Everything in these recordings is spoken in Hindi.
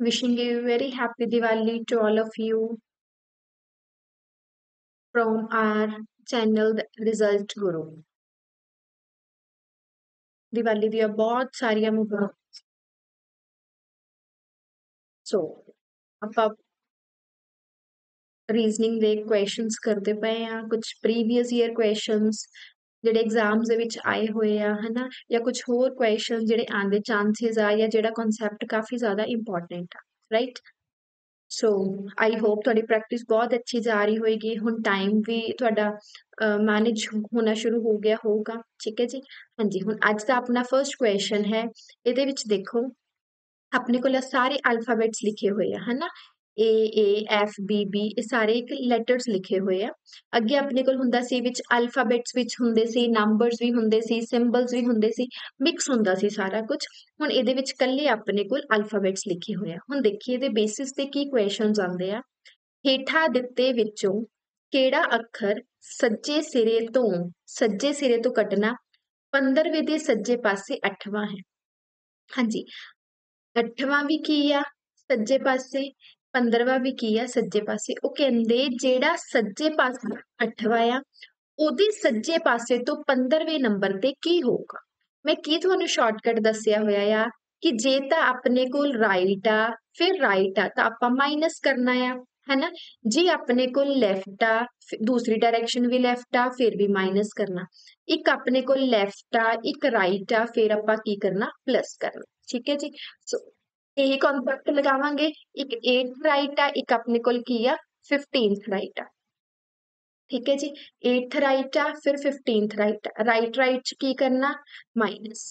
Wishing you very happy Diwali to all of you from our channel Result Guru. Diwali ਦੀਆਂ ਬਹੁਤ ਸਾਰੀਆਂ ਮੁਬਾਰਕਾਂ ਸੋ ਆਪਾਂ ਰੀਜ਼ਨਿੰਗ ਦੇ ਕੁਐਸਚਨਸ ਕਰਦੇ ਪਏ ਆ ਕੁਝ ਪ੍ਰੀਵੀਅਸ ਈਅਰ ਕੁਐਸਚਨਸ ਜਿਹੜੇ ਐਗਜ਼ਾਮਸ ਦੇ ਵਿੱਚ ਆਏ ਹੋਏ ਆ, ਹਨਾ? ਜਾਂ ਕੁਝ ਹੋਰ ਕੁਐਸਚਨ ਜਿਹੜੇ ਆਂਦੇ ਚਾਂਸਸ ਆ ਜਾਂ ਜਿਹੜਾ ਕਨਸੈਪਟ ਕਾਫੀ ਜ਼ਿਆਦਾ ਇੰਪੋਰਟੈਂਟ ਆ ਰਾਈਟ ਸੋ ਆਈ ਹੋਪ ਤੁਹਾਡੀ ਪ੍ਰੈਕਟਿਸ ਬਹੁਤ ਅੱਛੀ ਜਾ ਰਹੀ ਹੋਏਗੀ। ਹੁਣ ਟਾਈਮ ਵੀ ਤੁਹਾਡਾ ਮੈਨੇਜ ਹੋਣਾ ਸ਼ੁਰੂ ਹੋ ਗਿਆ ਹੋਊਗਾ। ਠੀਕ ਹੈ ਜੀ? ਹਾਂਜੀ, ਹੁਣ ਅੱਜ ਦਾ ਆਪਣਾ ਫਰਸਟ ਕੁਐਸਚਨ ਹੈ। ਇਹਦੇ ਵਿੱਚ ਦੇਖੋ, ਆਪਣੇ ਕੋਲ ਸਾਰੇ ਅਲਫਾਬੈਟਸ ਲਿਖੇ ਹੋਏ ਆ, ਹਨਾ? A A F B B ਇਹ ਸਾਰੇ ਇੱਕ ਲੈਟਰਸ ਲਿਖੇ ਹੋਏ ਆ ਅੱਗੇ ਆਪਣੇ ਕੋਲ ਹੁੰਦਾ ਸੀ ਵਿੱਚ ਅਲਫਾਬੈਟਸ ਵਿੱਚ ਹੁੰਦੇ ਸੀ ਨੰਬਰਸ ਵੀ ਹੁੰਦੇ ਸੀ ਸਿੰਬਲਸ ਵੀ ਹੁੰਦੇ ਸੀ ਮਿਕਸ ਹੁੰਦਾ ਸੀ ਸਾਰਾ ਕੁਝ ਹੁਣ ਇਹਦੇ ਵਿੱਚ ਕੱਲੇ ਆਪਣੇ ਕੋਲ ਅਲਫਾਬੈਟਸ ਲਿਖੇ ਹੋਏ ਆ ਹੁਣ ਦੇਖੀਏ ਇਹਦੇ ਬੇਸਿਸ ਤੇ ਕੀ ਕੁਐਸਚਨਸ ਆਉਂਦੇ ਆ ਹੇਠਾਂ ਦਿੱਤੇ ਵਿੱਚੋਂ ਕਿਹੜਾ ਅੱਖਰ ਸੱਜੇ ਸਿਰੇ ਤੋਂ ਸੱਜੇ ਸਿਰੇ ਤੋਂ ਕੱਟਣਾ 15ਵੇਂ ਦੇ ਸੱਜੇ ਪਾਸੇ 8ਵਾਂ ਹੈ ਹਾਂਜੀ 8ਵਾਂ ਵੀ ਕੀ ਆ ਸੱਜੇ ਪਾਸੇ 15ਵਾਂ ਵੀ ਕੀ ਆ? ਸੱਜੇ ਪਾਸੇ। ਉਹ ਕਹਿੰਦੇ, ਜਿਹੜਾ ਸੱਜੇ ਪਾਸੇ 8ਵਾਂ ਆ, ਉਹਦੇ ਸੱਜੇ ਪਾਸੇ ਤੋਂ 15ਵੇਂ ਨੰਬਰ ਤੇ ਕੀ ਹੋਊਗਾ? ਮੈਂ ਕੀ ਤੁਹਾਨੂੰ ਸ਼ਾਰਟਕਟ ਦੱਸਿਆ ਹੋਇਆ ਆ ਕਿ ਜੇ ਤਾਂ ਆਪਣੇ ਕੋਲ ਰਾਈਟ ਆ, ਫਿਰ ਰਾਈਟ ਆ, ਤਾਂ ਆਪਾਂ ਮਾਈਨਸ ਕਰਨਾ ਆ, ਹੈਨਾ? ਜੇ ਆਪਣੇ ਕੋਲ ਲੈਫਟ ਆ ਦੂਸਰੀ ਡਾਇਰੈਕਸ਼ਨ ਵੀ ਲੈਫਟ ਆ, ਫਿਰ ਵੀ ਮਾਈਨਸ ਕਰਨਾ। ਇੱਕ ਆਪਣੇ ਕੋਲ ਲੈਫਟ ਆ, ਇੱਕ ਰਾਈਟ ਆ, ਫਿਰ ਆਪਾਂ ਕੀ ਕਰਨਾ? ਪਲੱਸ ਕਰਨਾ। ਠੀਕ ਹੈ ਜੀ? ਸੋ ਇਹ ਕਨਸੈਪਟ ਲਗਾਵਾਂਗੇ ਇੱਕ 8th ਰਾਈਟ ਆ ਇੱਕ ਆਪਣੇ ਕੋਲ ਕੀ ਆ 15th ਰਾਈਟ ਆ ਠੀਕ ਹੈ ਜੀ 8th ਰਾਈਟ ਆ ਫਿਰ 15th ਰਾਈਟ ਆ ਰਾਈਟ ਰਾਈਟ ਚ ਕੀ ਕਰਨਾ ਮਾਈਨਸ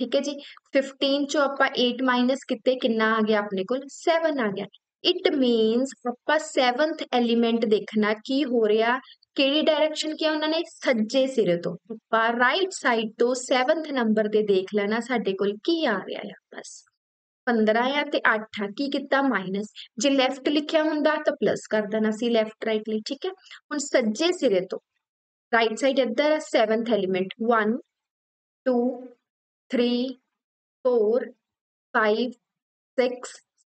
ਠੀਕ ਹੈ ਜੀ 15 ਚੋਂ ਆਪਾਂ 8 ਮਾਈਨਸ ਕਿਤੇ ਕਿੰਨਾ ਆ ਗਿਆ ਆਪਣੇ ਕੋਲ 7 ਆ ਗਿਆ ਇਟ ਮੀਨਸ ਆਪਾਂ 7th ਐਲੀਮੈਂਟ ਦੇਖਣਾ ਕੀ ਹੋ ਰਿਹਾ ਕਿਹੜੀ ਡਾਇਰੈਕਸ਼ਨ ਕੀ ਉਹਨਾਂ ਨੇ ਸੱਜੇ ਸਿਰੇ ਤੋਂ ਆਪਾਂ ਰਾਈਟ ਸਾਈਡ ਤੋਂ 7th ਨੰਬਰ ਤੇ ਦੇਖ ਲੈਣਾ ਸਾਡੇ ਕੋਲ ਕੀ ਆ ਰਿਹਾ ਹੈ ਬਸ 15 ਆ ਤੇ 8 ਆ ਕੀ ਕੀਤਾ ਮਾਈਨਸ ਜੇ ਲੈਫਟ ਲਿਖਿਆ ਹੁੰਦਾ ਤਾਂ ਪਲੱਸ ਕਰ ਦੇਣਾ ਸੀ ਲੈਫਟ ਰਾਈਟ ਲਈ ਠੀਕ ਹੈ ਹੁਣ ਸੱਜੇ ਸਿਰੇ ਤੋਂ ਰਾਈਟ ਸਾਈਡ ਇੱਧਰ ਹੈ 7th ਐਲੀਮੈਂਟ 1 2 3 4 5 6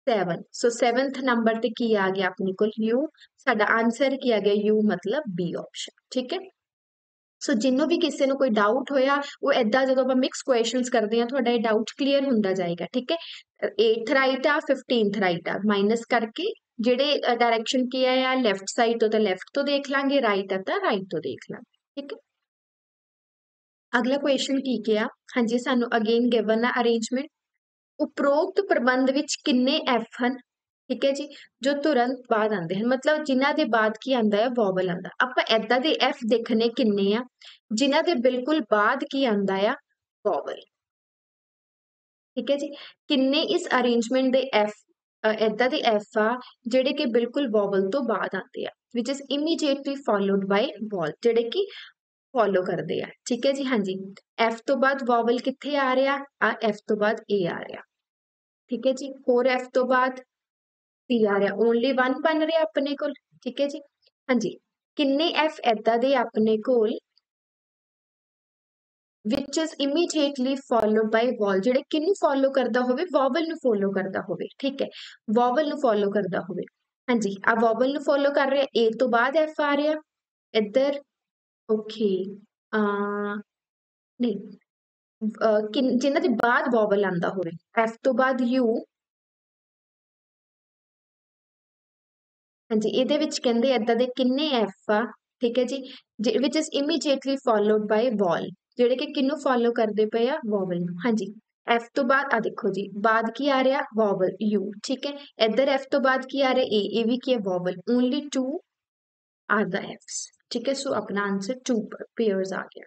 7 ਸੋ 7th ਨੰਬਰ ਤੇ ਕੀ ਆ ਗਿਆ ਆਪਣੇ ਕੋਲ u ਸਾਡਾ ਆਨਸਰ ਕੀ ਆ ਗਿਆ u ਮਤਲਬ b ਆਪਸ਼ਨ ਠੀਕ ਹੈ ਸੋ ਜਿੰਨੂੰ ਵੀ ਕਿਸੇ ਨੂੰ ਕੋਈ ਡਾਊਟ ਹੋਇਆ, ਉਹ ਐਦਾਂ ਜਦੋਂ ਆਪਾਂ ਮਿਕਸ ਕੁਐਸਚਨਸ ਕਰਦੇ ਆ ਤੁਹਾਡਾ ਇਹ ਡਾਊਟ ਕਲੀਅਰ ਹੁੰਦਾ ਜਾਏਗਾ, ਠੀਕ ਹੈ? 8th ਰਾਈਟ ਆ 15th ਰਾਈਟ ਆ ਮਾਈਨਸ ਕਰਕੇ ਜਿਹੜੇ ਡਾਇਰੈਕਸ਼ਨ ਕੀ ਆ ਲੈਫਟ ਸਾਈਡ ਤੋਂ ਤਾਂ ਲੈਫਟ ਤੋਂ ਦੇਖ ਲਾਂਗੇ ਰਾਈਟ ਆ ਤਾਂ ਰਾਈਟ ਤੋਂ ਦੇਖ ਲਾਂਗੇ, ਠੀਕ ਹੈ? ਅਗਲਾ ਕੁਐਸਚਨ ਕੀ ਕਿਹਾ? ਹਾਂਜੀ, ਸਾਨੂੰ ਅਗੇਨ ਗਿਵਨ ਆ ਅਰੇਂਜਮੈਂਟ ਉਪਰੋਕਤ ਪ੍ਰਬੰਧ ਵਿੱਚ ਕਿੰਨੇ ਐਫ ਹਨ? ਠੀਕ ਹੈ ਜੀ, ਜੋ ਤੁਰੰਤ ਬਾਅਦ ਆਉਂਦੇ ਹਨ, ਮਤਲਬ ਜਿਨ੍ਹਾਂ ਦੇ ਬਾਅਦ ਕੀ ਆਉਂਦਾ ਹੈ ਵੋਵਲ ਆਂਦਾ ਆਪਾਂ ਐਦਾਂ ਦੇ ਐਫ ਦੇਖਣੇ ਕਿੰਨੇ ਆ, ਜਿਨ੍ਹਾਂ ਦੇ ਬਿਲਕੁਲ ਬਾਅਦ ਕੀ ਆਂਦਾ ਆ ਵੋਵਲ ਠੀਕ ਹੈ ਜੀ, ਕਿੰਨੇ ਇਸ ਅਰੇਂਜਮੈਂਟ ਦੇ ਐਫ ਐਦਾਂ ਦੇ ਐਫ ਆ, ਜਿਹੜੇ ਕਿ ਬਿਲਕੁਲ ਵੋਵਲ ਤੋਂ ਬਾਅਦ ਆਉਂਦੇ ਆ which is immediately followed by vowel ਜਿਹੜੇ ਕਿ ਫੋਲੋ ਕਰਦੇ ਆ। ਠੀਕ ਹੈ ਜੀ, ਹਾਂਜੀ। ਐਫ ਤੋਂ ਬਾਅਦ ਵੋਵਲ ਕਿੱਥੇ ਆ ਰਿਹਾ? ਆ ਐਫ ਤੋਂ ਬਾਅਦ ਏ ਆ ਰਿਹਾ। ਠੀਕ ਹੈ ਜੀ, ਹੋਰ ਐਫ ਤੋਂ ਬਾਅਦ ਸੀ ਆ ਰਿਹਾ ਓਨਲੀ 1 ਬਣ ਰਿਹਾ ਆਪਣੇ ਕੋਲ। ਠੀਕ ਹੈ ਜੀ? ਹਾਂਜੀ। ਕਿੰਨੇ ਐਫ ਐਦਾਂ ਦੇ ਆਪਣੇ ਕੋਲ which is immediately followed by vowel ਜਿਹੜੇ ਕਿਹਨੂੰ ਫੋਲੋ ਕਰਦਾ ਹੋਵੇ ਵੋਵਲ ਨੂੰ ਫੋਲੋ ਕਰਦਾ ਹੋਵੇ। ਠੀਕ ਹੈ? ਵੋਵਲ ਨੂੰ ਫੋਲੋ ਕਰਦਾ ਹੋਵੇ। ਹਾਂਜੀ। ਆ ਵੋਵਲ ਨੂੰ ਫੋਲੋ ਕਰ ਰਿਹਾ। ਏ ਤੋਂ ਬਾਅਦ ਐਫ ਆ ਰਿਹਾ। ਇੱਧਰ। ਓਕੇ ਆ, ਨਹੀਂ। ਜਿਨ੍ਹਾਂ ਦੇ ਬਾਅਦ ਵੋਵਲ ਆਂਦਾ ਹੋਵੇ। ਐਫ ਤੋਂ ਬਾਅਦ ਯੂ ਹਾਂਜੀ ਇਹਦੇ ਵਿੱਚ ਕਹਿੰਦੇ ਐਦਾਂ ਦੇ ਕਿੰਨੇ ਐਫ ਆ ਠੀਕ ਹੈ ਜੀ which is immediately followed by vowel ਜਿਹੜੇ ਕਿ ਕਿੰਨੂੰ ਫੋਲੋ ਕਰਦੇ ਪਏ ਆ ਵੋਵਲ ਨੂੰ ਹਾਂਜੀ ਐਫ ਤੋਂ ਬਾਅਦ ਆ ਦੇਖੋ ਜੀ ਬਾਅਦ ਕੀ ਆ ਰਿਹਾ ਵੋਵਲ ਯੂ ਠੀਕ ਹੈ ਇੱਧਰ ਐਫ ਤੋਂ ਬਾਅਦ ਕੀ ਆ ਰਿਹਾ ਏ ਇਹ ਵੀ ਕੀ ਹੈ ਵੋਵਲ ਓਨਲੀ ਟੂ ਆਰ ਦਾ ਐਫਸ ਠੀਕ ਹੈ ਸੋ ਆਪਣਾ ਆਨਸਰ ਟੂ ਪੇਅਰਸ ਆ ਗਿਆ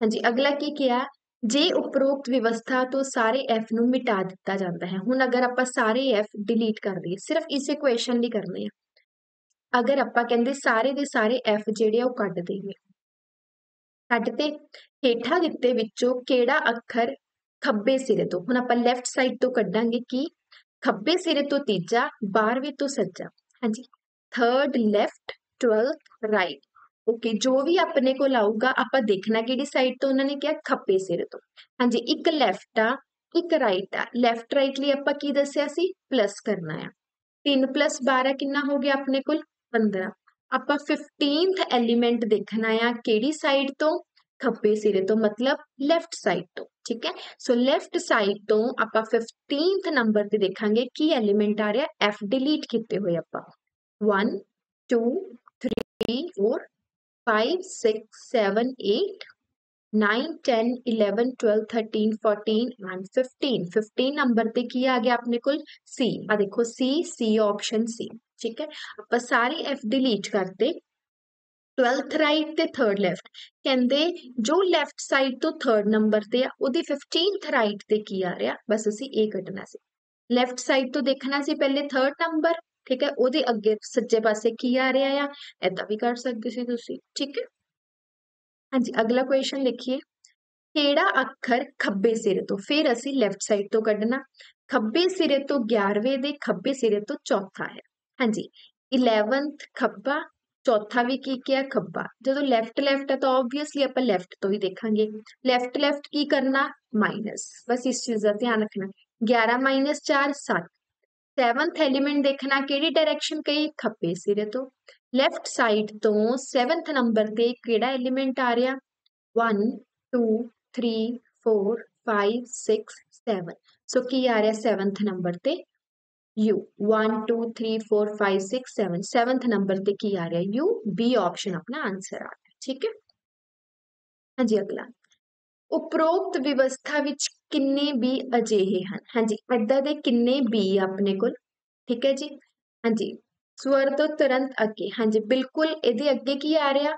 ਹਾਂਜੀ ਅਗਲਾ ਕੀ ਕਿਹਾ ਜੇ ਉਪਰੋਕਤ ਵਿਵਸਥਾ ਤੋਂ ਸਾਰੇ ਐਫ ਨੂੰ ਮਿਟਾ ਦਿੱਤਾ ਜਾਂਦਾ ਹੈ ਹੁਣ ਅਗਰ ਆਪਾਂ ਸਾਰੇ ਐਫ ਡਿਲੀਟ ਕਰ ਦਈਏ ਸਿਰਫ ਇਸ ਇਕੁਏਸ਼ਨ ਲਈ ਕਰਨੇ ਆ ਅਗਰ ਆਪਾਂ ਕਹਿੰਦੇ ਸਾਰੇ ਦੇ ਸਾਰੇ ਐਫ ਜਿਹੜੇ ਆ ਉਹ ਕੱਢ ਦਈਏ ਕੱਢ ਤੇ ਹੇਠਾਂ ਦਿੱਤੇ ਵਿੱਚੋਂ ਕਿਹੜਾ ਅੱਖਰ ਖੱਬੇ ਸਿਰੇ ਤੋਂ ਹੁਣ ਆਪਾਂ ਲੈਫਟ ਸਾਈਡ ਤੋਂ ਕੱਢਾਂਗੇ ਕੀ ਖੱਬੇ ਸਿਰੇ ਤੋਂ ਤੀਜਾ 12ਵੇਂ ਤੋਂ ਸੱਜਾ ਹਾਂਜੀ third left 12th right okay ਜੋ ਵੀ ਆਪਣੇ ਕੋਲ ਆਊਗਾ ਆਪਾਂ ਦੇਖਣਾ ਕਿਹੜੀ ਸਾਈਡ ਤੋਂ ਉਹਨਾਂ ਨੇ ਕਿਹਾ ਖੱਬੇ ਸਿਰੇ ਤੋਂ ਹਾਂਜੀ ਇੱਕ ਲੈਫਟ ਆ ਇੱਕ ਰਾਈਟ ਆ ਲੈਫਟ ਰਾਈਟ ਲਈ ਆਪਾਂ ਕੀ ਦੱਸਿਆ ਸੀ ਪਲੱਸ ਕਰਨਾ ਆ 3 ਪਲੱਸ 12 ਕਿੰਨਾ ਹੋ ਗਿਆ ਆਪਣੇ ਕੋਲ 15 ਆਪਾਂ 15th ਐਲੀਮੈਂਟ ਦੇਖਣਾ ਆ ਕਿਹੜੀ ਸਾਈਡ ਤੋਂ ਖੱਬੇ ਸਿਰੇ ਤੋਂ ਮਤਲਬ ਲੈਫਟ ਸਾਈਡ ਤੋਂ ਠੀਕ ਹੈ ਸੋ ਲੈਫਟ ਸਾਈਡ ਤੋਂ ਆਪਾਂ 15th ਨੰਬਰ ਤੇ ਦੇਖਾਂਗੇ ਕੀ ਐਲੀਮੈਂਟ ਆ ਰਿਹਾ f ਡਿਲੀਟ ਕੀਤੇ ਹੋਏ ਆਪਾਂ 1 2 3 4 5 6 7 8 9 10 11 12 13 14 and 15 15 ਨੰਬਰ ਤੇ ਕੀ ਆ ਗਿਆ ਆਪਣੇ ਕੋਲ C ਆ ਦੇਖੋ C C ਆਪਸ਼ਨ C ਠੀਕ ਹੈ ਆਪਾਂ ਸਾਰੇ F ਡਿਲੀਟ ਕਰਤੇ 12th ਰਾਈਟ ਤੇ 3rd ਲੈਫਟ ਕਹਿੰਦੇ ਜੋ ਲੈਫਟ ਸਾਈਡ ਤੋਂ 3rd ਨੰਬਰ ਤੇ ਆ ਉਹਦੀ 15th ਰਾਈਟ ਤੇ ਕੀ ਆ ਰਿਹਾ ਬਸ ਅਸੀਂ ਇਹ ਕੱਢਣਾ ਸੀ ਲੈਫਟ ਸਾਈਡ ਤੋਂ ਦੇਖਣਾ ਸੀ ਪਹਿਲੇ 3rd ਨੰਬਰ ਠੀਕ ਹੈ ਉਹਦੇ ਅੱਗੇ ਸੱਜੇ ਪਾਸੇ ਕੀ ਆ ਰਿਹਾ ਆ ਐਦਾਂ ਵੀ ਕਰ ਸਕਦੇ ਸੀ ਤੁਸੀਂ ਠੀਕ ਹੈ ਹਾਂਜੀ ਅਗਲਾ ਕੁਐਸਚਨ ਲਿਖੀਏ ਕਿਹੜਾ ਅੱਖਰ ਖੱਬੇ ਸਿਰੇ ਤੋਂ ਫਿਰ ਅਸੀਂ ਲੈਫਟ ਸਾਈਡ ਤੋਂ ਕੱਢਣਾ ਖੱਬੇ ਸਿਰੇ ਤੋਂ 11ਵੇਂ ਦੇ ਖੱਬੇ ਸਿਰੇ ਤੋਂ ਚੌਥਾ ਹੈ ਹਾਂਜੀ 11th ਖੱਬਾ ਚੌਥਾ ਵੀ ਕੀ ਕਿਹਾ ਖੱਬਾ ਜਦੋਂ ਲੈਫਟ ਲੈਫਟ ਹੈ ਤਾਂ ਆਬਵੀਅਸਲੀ ਆਪਾਂ ਲੈਫਟ ਤੋਂ ਹੀ ਦੇਖਾਂਗੇ ਲੈਫਟ ਲੈਫਟ ਕੀ ਕਰਨਾ ਮਾਈਨਸ ਬਸ ਇਸ ਚੀਜ਼ ਦਾ ਧਿਆਨ ਰੱਖਣਾ 11 4 7 7th ਐਲੀਮੈਂਟ ਦੇਖਣਾ ਕਿਹੜੀ ਡਾਇਰੈਕਸ਼ਨ ਕਹੀ ਖੱਬੇ ਸਿਰੇ ਤੋਂ ਲੈਫਟ ਸਾਈਡ ਤੋਂ 7th ਨੰਬਰ ਤੇ ਕਿਹੜਾ ਐਲੀਮੈਂਟ ਆ ਰਿਹਾ 1 2 3 4 5 6 7 ਸੋ ਕੀ ਆ ਰਿਹਾ 7th ਨੰਬਰ ਤੇ u 1 2 3 4 5 6 7 7th ਨੰਬਰ ਤੇ ਕੀ ਆ ਰਿਹਾ u b ਆਪਸ਼ਨ ਆਪਣਾ ਆਨਸਰ ਆ ਰਿਹਾ ਠੀਕ ਹੈ ਹਾਂਜੀ ਅਗਲਾ ਉਪਰੋਕਤ ਵਿਵਸਥਾ ਵਿੱਚ ਕਿੰਨੇ ਬੀ ਅਜਿਹੇ ਹਨ ਹਾਂਜੀ ਐਦਾਂ ਦੇ ਕਿੰਨੇ ਬੀ ਆਪਣੇ ਕੋਲ ਠੀਕ ਹੈ ਜੀ ਹਾਂਜੀ ਸਵਰ ਤੋਂ ਤੁਰੰਤ ਅੱਗੇ ਹਾਂਜੀ ਬਿਲਕੁਲ ਇਹਦੇ ਅੱਗੇ ਕੀ ਆ ਰਿਹਾ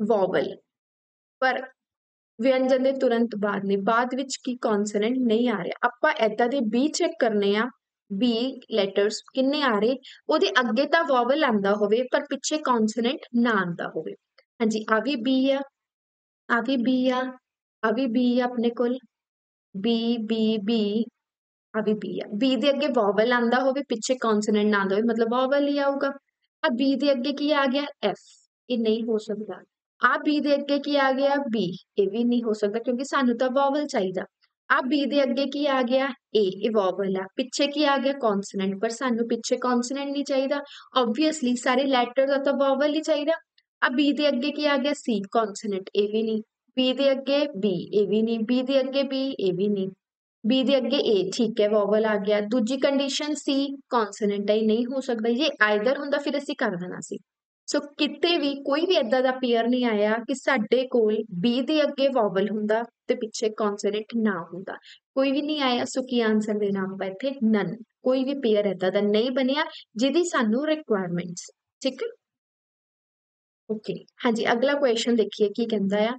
ਵੋਵਲ ਪਰ ਵਿਅੰਜਨ ਦੇ ਤੁਰੰਤ ਬਾਅਦ ਨੇ ਬਾਅਦ ਵਿੱਚ ਕੀ ਕੌਨਸੋਨੈਂਟ ਨਹੀਂ ਆ ਰਿਹਾ? ਆਪਾਂ ਐਦਾਂ ਦੇ ਬੀ ਚੈੱਕ ਕਰਨੇ ਆ। ਬੀ ਲੈਟਰਸ ਕਿੰਨੇ ਆ ਰਹੇ? ਉਹਦੇ ਅੱਗੇ ਤਾਂ ਵੋਵਲ ਆਂਦਾ ਹੋਵੇ, ਪਰ ਪਿੱਛੇ ਕੌਨਸੋਨੈਂਟ ਨਾ ਆਂਦਾ ਹੋਵੇ। ਹਾਂਜੀ, ਆ ਵੀ ਬੀ ਆ ਆ ਵੀ ਬੀ ਆ ਆ ਵੀ ਬੀ ਆ ਆਪਣੇ ਕੋਲ। ਬੀ ਬੀ ਬੀ ਆ ਵੀ ਬੀ ਆ। ਬੀ ਦੇ ਅੱਗੇ ਵੋਵਲ ਆਂਦਾ ਹੋਵੇ, ਪਿੱਛੇ ਕੌਨਸੋਨੈਂਟ ਨਾ ਆਂਦਾ ਹੋਵੇ, ਮਤਲਬ ਵੋਵਲ ਹੀ ਆਊਗਾ। ਆ ਬੀ ਦੇ ਅੱਗੇ ਕੀ ਆ ਗਿਆ? ਐਫ ਇਹ ਨਹੀਂ ਹੋ ਸਕਦਾ। आप बी दे अगे की आ गया बी ए भी नहीं हो सकता क्योंकि सानू तो वॉवल चाहिए आप बी दे अगे की आ गया ए वॉवल है पिछे की आ गया कॉन्सनेंट पर सानू पिछे कॉन्सनेंट नहीं चाहिए ओबवियसली सारे लैटर का तो वॉवल ही चाहिए आप बी दे अगे की आ गया सी कॉन्सनेंट ए भी नहीं। बी दे अगे बी ए भी नहीं। बी दे अगे बी ए भी नहीं। बी दे अगे ए ठीक है वॉवल आ गया। दूजी कंडीशन सी कॉन्सनेंट है नहीं हो सकता ये आइदर होंगे फिर असी कर देना सी। ਸੋ ਕਿਤੇ ਵੀ ਕੋਈ ਵੀ ਇਦਾਂ ਦਾ ਪੇਅਰ ਨਹੀਂ ਆਇਆ ਕਿ ਸਾਡੇ ਕੋਲ ਬੀ ਦੇ ਅੱਗੇ ਵੋਵਲ ਹੁੰਦਾ ਤੇ ਪਿੱਛੇ ਕੌਨਸੋਨੈਂਟ ਨਾ ਹੁੰਦਾ ਕੋਈ ਵੀ ਨਹੀਂ ਆਇਆ ਸੋ ਕੀ ਆਨਸਰ ਦੇਣਾ ਆਪਾਂ ਇੱਥੇ ਨਨ ਕੋਈ ਵੀ ਪੇਅਰ ਇਦਾਂ ਦਾ ਨਹੀਂ ਬਣਿਆ ਜਿਹਦੀ ਸਾਨੂੰ ਰਿਕੁਆਇਰਮੈਂਟਸ ਠੀਕ ਹੈ ਓਕੇ ਹਾਂਜੀ ਅਗਲਾ ਕੁਐਸਚਨ ਦੇਖੀਏ ਕੀ ਕਹਿੰਦਾ ਆ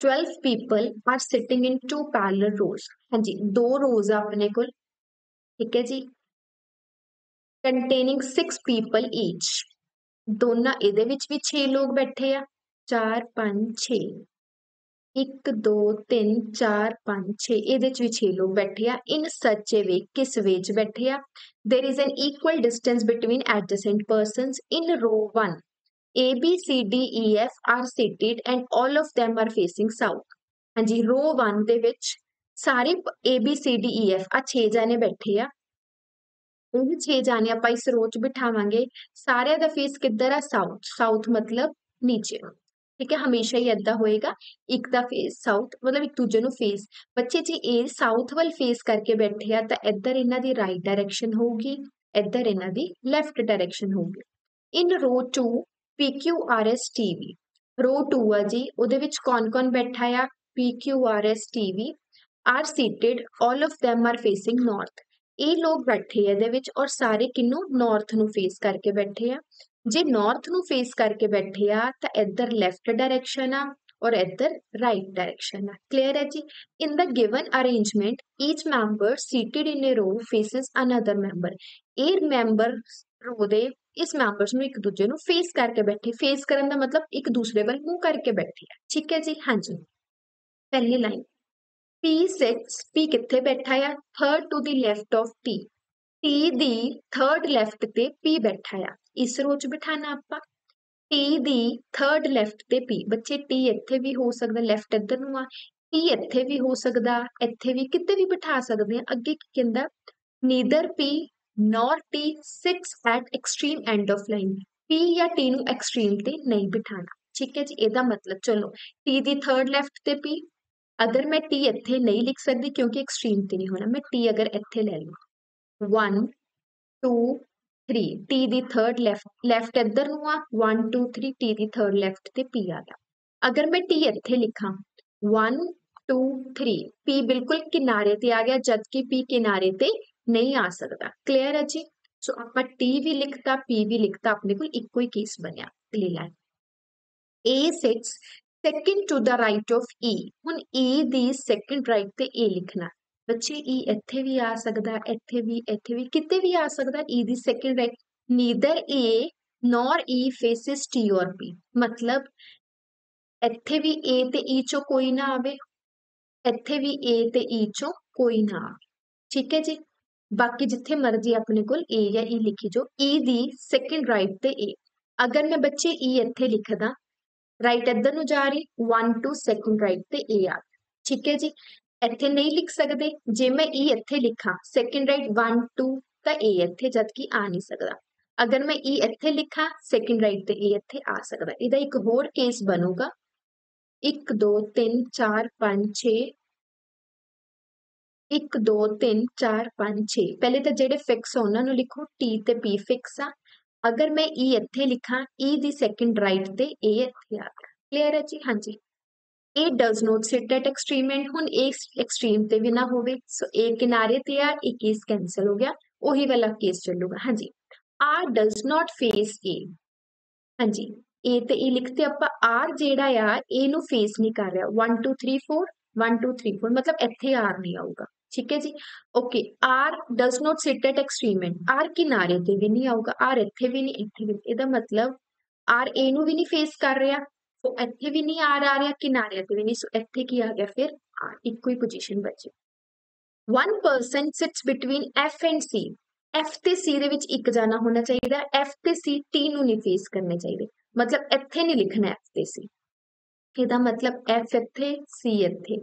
12 people are sitting in two parallel rows ਹਾਂਜੀ ਦੋ rows ਆ ਆਪਣੇ ਕੋਲ ਠੀਕ ਹੈ ਜੀ containing 6 people each ਦੋਨਾਂ ਇਹਦੇ ਵਿੱਚ ਵੀ 6 ਲੋਕ ਬੈਠੇ ਆ 4 5 6 1 2 3 4 5 6 ਇਹਦੇ ਚ ਵੀ 6 ਲੋਕ ਬੈਠੇ ਆ ਇਨ ਸੱਚ ਵੇ ਕਿਸ ਵੇ ਚ ਬੈਠੇ ਆ there is an equal distance between adjacent persons in row 1 A, B, C, D, E, F are seated and all of them are facing south. ਹਾਂਜੀ ਰੋ 1 ਦੇ ਵਿੱਚ ਸਾਰੇ A, B, C, D, E, F ਆ 6 ਜਾਨੇ ਬੈਠੇ ਆ ਉਹ 6 ਜਾਣੇ ਆਪਾਂ ਇਸ ਰੋ 'ਚ ਬਿਠਾਵਾਂਗੇ। ਸਾਰਿਆਂ ਦਾ ਫੇਸ ਕਿੱਧਰ ਆ? ਸਾਊਥ ਸਾਊਥ ਮਤਲਬ ਨੀਚੇ। ਠੀਕ ਹੈ, ਹਮੇਸ਼ਾ ਹੀ ਐਦਾਂ ਹੋਏਗਾ। ਇੱਕ ਦਾ ਫੇਸ ਸਾਊਥ ਮਤਲਬ ਇੱਕ ਦੂਜੇ ਨੂੰ ਫੇਸ ਬੱਚੇ, ਜੀ ਇਹ ਸਾਊਥ ਵੱਲ ਫੇਸ ਕਰਕੇ ਬੈਠੇ ਆ, ਤਾਂ ਇੱਧਰ ਇਹਨਾਂ ਦੀ ਰਾਈਟ ਡਾਇਰੈਕਸ਼ਨ ਹੋਊਗੀ, ਇੱਧਰ ਇਹਨਾਂ ਦੀ ਲੈਫਟ ਡਾਇਰੈਕਸ਼ਨ ਹੋਊਗੀ। ਇਨ ਰੋ 2 PQRSTV ਰੋ 2 ਆ ਜੀ, ਉਹਦੇ ਵਿੱਚ ਕੌਣ-ਕੌਣ ਬੈਠਾ ਆ? PQRSTV are seated, all of them are facing north ਇਹ ਲੋਕ ਬੈਠੇ ਆ ਇਹਦੇ ਵਿੱਚ ਔਰ ਸਾਰੇ ਕਿੰਨੂੰ ਨਾਰਥ ਨੂੰ ਫੇਸ ਕਰਕੇ ਬੈਠੇ ਆ ਜੇ ਨਾਰਥ ਨੂੰ ਫੇਸ ਕਰਕੇ ਬੈਠੇ ਆ ਤਾਂ ਇੱਧਰ ਲੈਫਟ ਡਾਇਰੈਕਸ਼ਨ ਆ ਔਰ ਇੱਧਰ ਰਾਈਟ ਡਾਇਰੈਕਸ਼ਨ ਆ ਕਲੀਅਰ ਹੈ ਜੀ in the given arrangement each member seated in a row faces another member ਇਹ ਮੈਂਬਰ ਰੋ ਦੇ ਇਸ ਮੈਂਬਰਸ ਨੂੰ ਇੱਕ ਦੂਜੇ ਨੂੰ ਫੇਸ ਕਰਕੇ ਬੈਠੇ ਫੇਸ ਕਰਨ ਦਾ ਮਤਲਬ ਇੱਕ ਦੂਸਰੇ ਵੱਲ ਮੂੰਹ ਕਰਕੇ ਬੈਠੇ ਆ ਠੀਕ ਹੈ ਜੀ ਹਾਂਜੀ ਪਹਿਲੀ ਲਾਈਨ P6 P ਕਿੱਥੇ ਬੈਠਾ ਆ third to the left of T T ਦੀ ਥਰਡ ਲੈਫਟ ਤੇ P ਬੈਠਾ ਆ ਇਸ ਰੋ ਚ ਬਿਠਾਣਾ ਆਪਾਂ T ਦੀ ਥਰਡ ਲੈਫਟ ਤੇ P ਬੱਚੇ T ਇੱਥੇ ਵੀ ਹੋ ਸਕਦਾ ਲੈਫਟ ਇੱਧਰ ਨੂੰ ਆ ਟੀ ਇੱਥੇ ਵੀ ਹੋ ਸਕਦਾ ਇੱਥੇ ਵੀ ਕਿਤੇ ਵੀ ਬਿਠਾ ਸਕਦੇ ਆ ਅੱਗੇ ਕੀ ਕਹਿੰਦਾ neither P nor T sits at extreme end of line P ਜਾਂ ਟੀ ਨੂੰ ਐਕਸਟ੍ਰੀਮ ਤੇ ਨਹੀਂ ਬਿਠਾਣਾ ਠੀਕ ਹੈ ਜੀ ਇਹਦਾ ਮਤਲਬ ਚਲੋ ਟੀ ਦੀ ਥਰਡ ਲੈਫਟ ਤੇ ਪੀ अगर मैं टी इथे नहीं लिख सकती क्योंकि एक्सट्रीम से नहीं होना, मैं टी अगर इथे ले लू। वन टू थ्री टी दी थर्ड लैफ्ट लैफ्ट इधर ना वन टू थ्री टी दी थर्ड लैफ्ट से पी आ गया अगर मैं टी इथे लिखा वन टू थ्री पी बिल्कुल किनारे ते आ गया, जबकि पी किनारे ते नहीं आ सकता क्लियर है जी? सो आप टी भी लिखता पी भी लिखता, अपने को एक ही केस बनया clear A sits second to the right of E हूँ ए दैकेंड राइट पर ए लिखना बच्चे ई इतने भी आ सकता इतने भी इतने भी कितने भी आ सकता E second right neither A nor E faces T और पी मतलब इतने भी ए तो ई चो कोई ना आए इतने भी ए तो ई चो कोई ना आए ठीक है जी बाकी जिथे मर्ज़ी अपने को या ई लिखी जाओ ई दैकेंड राइट पर ए अगर मैं बच्चे ई इतें लिखदा ਰਾਈਟ ਇੱਧਰ ਨੂੰ ਜਾ ਰਹੀ 1 ਟੂ ਸੈਕੰਡ ਰਾਈਟ ਤੇ A ਆ ਠੀਕ ਹੈ ਜੀ ਇੱਥੇ ਨਹੀਂ ਲਿਖ ਸਕਦੇ ਜੇ ਮੈਂ E ਇੱਥੇ ਲਿਖਾਂ ਸੈਕੰਡ ਰਾਈਟ 1 2 ਤਾਂ A ਇੱਥੇ ਜਦ ਕਿ ਆ ਨਹੀਂ ਸਕਦਾ ਅਗਰ ਮੈਂ E ਇੱਥੇ ਲਿਖਾਂ ਸੈਕੰਡ ਰਾਈਟ ਤੇ A ਇੱਥੇ ਆ ਸਕਦਾ ਇਹਦਾ ਇੱਕ ਹੋਰ ਕੇਸ ਬਣੂਗਾ 1 2 3 4 5 6 1 2 3 4 5 6 ਪਹਿਲੇ ਤਾਂ ਜਿਹੜੇ ਫਿਕਸ ਉਹਨਾਂ ਨੂੰ ਲਿਖੋ T ਤੇ P ਫਿਕਸ ਆ ਅਗਰ ਮੈਂ E ਇੱਥੇ ਲਿਖਾਂ E ਦੀ ਸੈਕੰਡ ਰਾਈਟ ਤੇ A ਇੱਥੇ ਆ ਗਿਆ ਕਲੀਅਰ ਹੈ ਜੀ ਹਾਂਜੀ A does not sit at extreme end ਹੁਣ A ਐਕਸਟ੍ਰੀਮ ਤੇ ਵੀ ਨਾ ਹੋਵੇ ਸੋ A ਕਿਨਾਰੇ ਤੇ ਆ ਇਹ ਕੇਸ ਕੈਨਸਲ ਹੋ ਗਿਆ ਉਹੀ ਵਾਲਾ ਕੇਸ ਚੱਲੂਗਾ ਹਾਂਜੀ R does not face A ਹਾਂਜੀ A ਤੇ E ਲਿਖਤੇ ਆਪਾਂ R ਜਿਹੜਾ ਆ A ਨੂੰ ਫੇਸ ਨਹੀਂ ਕਰ ਰਿਹਾ 1 2 3 4 1 2 3 4 ਮਤਲਬ ਇੱਥੇ R ਨਹੀਂ ਆਊਗਾ ਠੀਕ ਹੈ ਜੀ okay R does not sit at extreme end R ਕਿਨਾਰੇ ਤੇ ਵੀ ਨਹੀਂ ਆਊਗਾ R ਇੱਥੇ ਵੀ ਨਹੀਂ ਇੱਥੇ ਵੀ ਇਹਦਾ ਮਤਲਬ R A ਨੂੰ ਵੀ ਨਹੀਂ ਫੇਸ ਕਰ ਰਿਹਾ ਸੋ ਇੱਥੇ ਵੀ ਨਹੀਂ R ਆ ਰਿਹਾ ਕਿਨਾਰੇ ਤੇ ਵੀ ਨਹੀਂ ਸੋ ਇੱਥੇ ਕੀ ਆ ਗਿਆ ਫਿਰ R ਇੱਕੋ ਹੀ ਪੋਜੀਸ਼ਨ ਬਚੀ one person sits between F and C F ਤੇ C ਦੇ ਵਿੱਚ ਇੱਕ ਜਾਣਾ ਹੋਣਾ ਚਾਹੀਦਾ F ਤੇ C T ਨੂੰ ਨਹੀਂ ਫੇਸ ਕਰਨੇ ਚਾਹੀਦੇ ਮਤਲਬ ਇੱਥੇ ਨਹੀਂ ਲਿਖਣਾ F ਤੇ C ਇਹਦਾ ਮਤਲਬ F ਇੱਥੇ C ਇੱਥੇ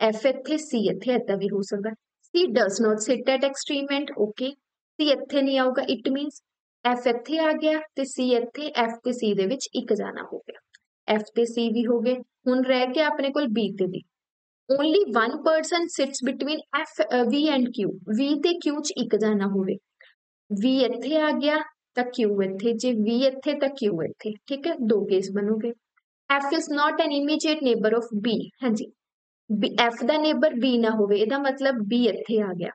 F ਇੱਥੇ C ਇੱਥੇ ਏਦਾਂ ਵੀ ਹੋ ਸਕਦਾ C does not sit at extreme end okay C ਇੱਥੇ ਨਹੀਂ ਆਊਗਾ it means F ਇੱਥੇ ਆ ਗਿਆ ਤੇ C ਇੱਥੇ F ਤੇ C ਦੇ ਵਿੱਚ ਇੱਕ ਜਾਣਾ ਹੋ ਗਿਆ F ਤੇ C ਵੀ ਹੋ ਗਏ ਹੁਣ ਰਹਿ ਗਿਆ ਆਪਣੇ ਕੋਲ B ਤੇ D only one person sits between F uh, V and Q V ਤੇ Q ਚ ਇੱਕ ਜਾਣਾ ਹੋਵੇ V ਇੱਥੇ ਆ ਗਿਆ ਤਾਂ Q ਇੱਥੇ ਜੇ V ਇੱਥੇ ਤਾਂ Q ਇੱਥੇ ਠੀਕ ਹੈ ਦੋ case ਬਣੂਗੇ F is not an immediate neighbor of B ਹਾਂਜੀ ਐਫ ਦਾ ਨੇਬਰ ਬੀ ਨਾ ਹੋਵੇ ਇਹਦਾ ਮਤਲਬ ਬੀ ਇੱਥੇ ਆ ਗਿਆ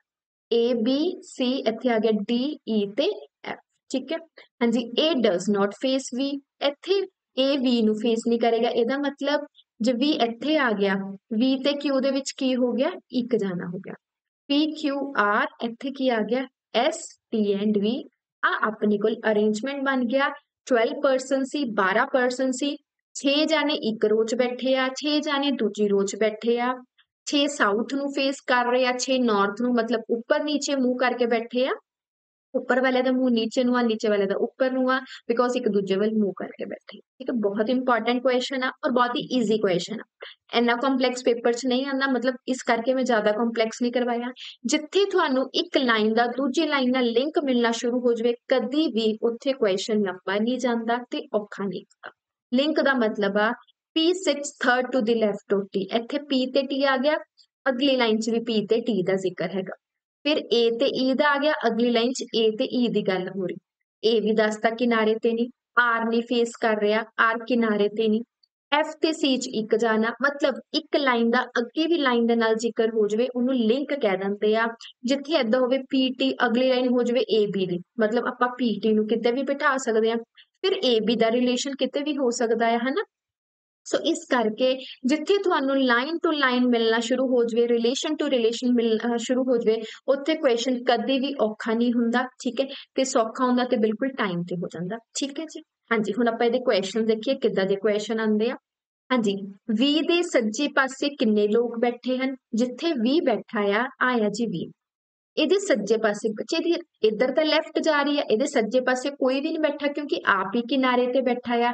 A B C ਇੱਥੇ ਆ ਗਿਆ D E ਤੇ F ਠੀਕ ਹੈ ਹਾਂਜੀ A does not face V ਇੱਥੇ A V ਨੂੰ ਫੇਸ ਨਹੀਂ ਕਰੇਗਾ ਇਹਦਾ ਮਤਲਬ ਜੇ V ਇੱਥੇ ਆ ਗਿਆ V ਤੇ Q ਦੇ ਵਿੱਚ ਕੀ ਹੋ ਗਿਆ ਇੱਕ ਜਾਣਾ ਹੋ ਗਿਆ P Q R ਇੱਥੇ ਕੀ ਆ ਗਿਆ S T and V ਆ ਆਪਣੇ ਕੋਲ ਅਰੇਂਜਮੈਂਟ ਬਣ ਗਿਆ 12 ਪਰਸਨ ਸੀ 12 ਪਰਸਨ ਸੀ 6 ਜਾਣੇ ਇੱਕ ਰੋ 'ਚ ਬੈਠੇ ਆ 6 ਜਾਣੇ ਦੂਜੀ ਰੋ 'ਚ ਬੈਠੇ ਆ 6 ਸਾਊਥ ਨੂੰ ਫੇਸ ਕਰ ਰਹੇ ਆ 6 ਨਾਰਥ ਨੂੰ ਮਤਲਬ ਉੱਪਰ ਨੀਚੇ ਮੂੰਹ ਕਰਕੇ ਬੈਠੇ ਆ ਉੱਪਰ ਵਾਲੇ ਦਾ ਮੂੰਹ ਨੀਚੇ ਨੂੰ ਆ ਨੀਚੇ ਵਾਲੇ ਦਾ ਉੱਪਰ ਨੂੰ ਆ ਬਿਕੋਜ਼ ਇੱਕ ਦੂਜੇ ਵੱਲ ਮੂੰਹ ਕਰਕੇ ਬੈਠੇ ਠੀਕ ਹੈ ਬਹੁਤ ਇੰਪੋਰਟੈਂਟ ਕੁਐਸਚਨ ਆ ਔਰ ਬਹੁਤ ਹੀ ਈਜ਼ੀ ਕੁਐਸਚਨ ਆ ਇੰਨਾ ਕੰਪਲੈਕਸ ਪੇਪਰ 'ਚ ਨਹੀਂ ਆਉਂਦਾ ਮਤਲਬ ਇਸ ਕਰਕੇ ਮੈਂ ਜ਼ਿਆਦਾ ਕੰਪਲੈਕਸ ਨਹੀਂ ਕਰਵਾਇਆ ਜਿੱਥੇ ਤੁਹਾਨੂੰ ਇੱਕ ਲਾਈਨ ਦਾ ਦੂਜੀ ਲਾਈਨ ਨਾਲ ਲਿੰਕ ਮਿਲਣਾ ਸ਼ੁਰੂ ਹੋ ਜਾਵੇ ਕਦੀ ਵੀ ਉੱਥੇ ਕੁਐਸਚਨ ਲੰਬਾ ਨਹੀਂ ਜਾਂਦਾ ਤੇ ਔਖਾ ਨਹੀਂ ਹੁੰਦਾ ਲਿੰਕ ਦਾ ਮਤਲਬ ਆ, P sits to the left left T ਇੱਥੇ P ਤੇ T ਆ ਗਿਆ, ਅਗਲੀ ਲਾਈਨ 'ਚ ਵੀ P ਤੇ T ਦਾ ਜ਼ਿਕਰ ਹੈਗਾ। ਫਿਰ A ਤੇ E ਦਾ ਆ ਗਿਆ, ਅਗਲੀ ਲਾਈਨ 'ਚ A ਤੇ E ਦੀ ਗੱਲ ਹੋ ਰਹੀ। A ਵੀ ਦੱਸਦਾ ਕਿਨਾਰੇ ਤੇ ਨਹੀਂ, R ਨਹੀਂ ਫੇਸ ਕਰ ਰਿਹਾ, R ਕਿਨਾਰੇ ਤੇ ਨਹੀਂ। F ਤੇ C 'ਚ ਇੱਕ ਜਾਣਾ, ਮਤਲਬ ਇੱਕ ਲਾਈਨ ਦਾ, ਅੱਗੇ ਵੀ ਲਾਈਨ ਦੇ ਨਾਲ ਜ਼ਿਕਰ ਹੋ ਜਾਵੇ, ਉਹਨੂੰ ਲਿੰਕ ਕਹਿ ਦਿੰਦੇ ਆ। ਜਿੱਥੇ ਐਦਾਂ ਹੋਵੇ PT ਅਗਲੀ ਲਾਈਨ ਹੋ ਜਾਵੇ AB ਦੀ। ਮਤਲਬ ਆਪਾਂ PT ਨੂੰ ਕਿਤੇ ਵੀ ਬਿਠਾ ਸਕਦੇ ਆ। ਫਿਰ AB ਦਾ ਰਿਲੇਸ਼ਨ ਕਿਤੇ ਵੀ ਹੋ ਸਕਦਾ ਹੈ, ਹਨਾ? ਸੋ ਇਸ ਕਰਕੇ ਜਿੱਥੇ ਤੁਹਾਨੂੰ ਲਾਈਨ ਟੂ ਲਾਈਨ ਮਿਲਣਾ ਸ਼ੁਰੂ ਹੋ ਜਵੇ ਰਿਲੇਸ਼ਨ ਟੂ ਰਿਲੇਸ਼ਨ ਮਿਲਣਾ ਸ਼ੁਰੂ ਹੋ ਜਵੇ, ਉੱਥੇ ਕੁਐਸਚਨ ਕਦੇ ਵੀ ਔਖਾ ਨਹੀਂ ਹੁੰਦਾ, ਠੀਕ ਹੈ? ਤੇ ਸੌਖਾ ਹੁੰਦਾ ਤੇ ਬਿਲਕੁਲ ਟਾਈਮ ਤੇ ਹੋ ਜਾਂਦਾ, ਠੀਕ ਹੈ ਜੀ? ਹਾਂਜੀ, ਹੁਣ ਆਪਾਂ ਇਹਦੇ ਕੁਐਸਚਨ ਦੇਖੀਏ, ਕਿੱਦਾਂ ਦੇ ਕੁਐਸਚਨ ਆਉਂਦੇ ਆ? ਹਾਂਜੀ V ਦੇ ਸੱਜੇ ਪਾਸੇ ਕਿੰਨੇ ਲੋਕ ਬੈਠੇ ਹਨ? ਜਿੱਥੇ V ਬੈਠਾ ਆ, ਆਇਆ ਜੀ V ਇਹਦੇ ਸੱਜੇ ਪਾਸੇ ਬੱਚੇ ਦੀ ਇੱਧਰ ਤਾਂ ਲੈਫਟ ਜਾ ਰਹੀ ਹੈ ਇਹਦੇ ਸੱਜੇ ਪਾਸੇ ਕੋਈ ਵੀ ਨਹੀਂ ਬੈਠਾ ਕਿਉਂਕਿ ਆਪ ਹੀ ਕਿਨਾਰੇ ਤੇ ਬੈਠਾ ਆ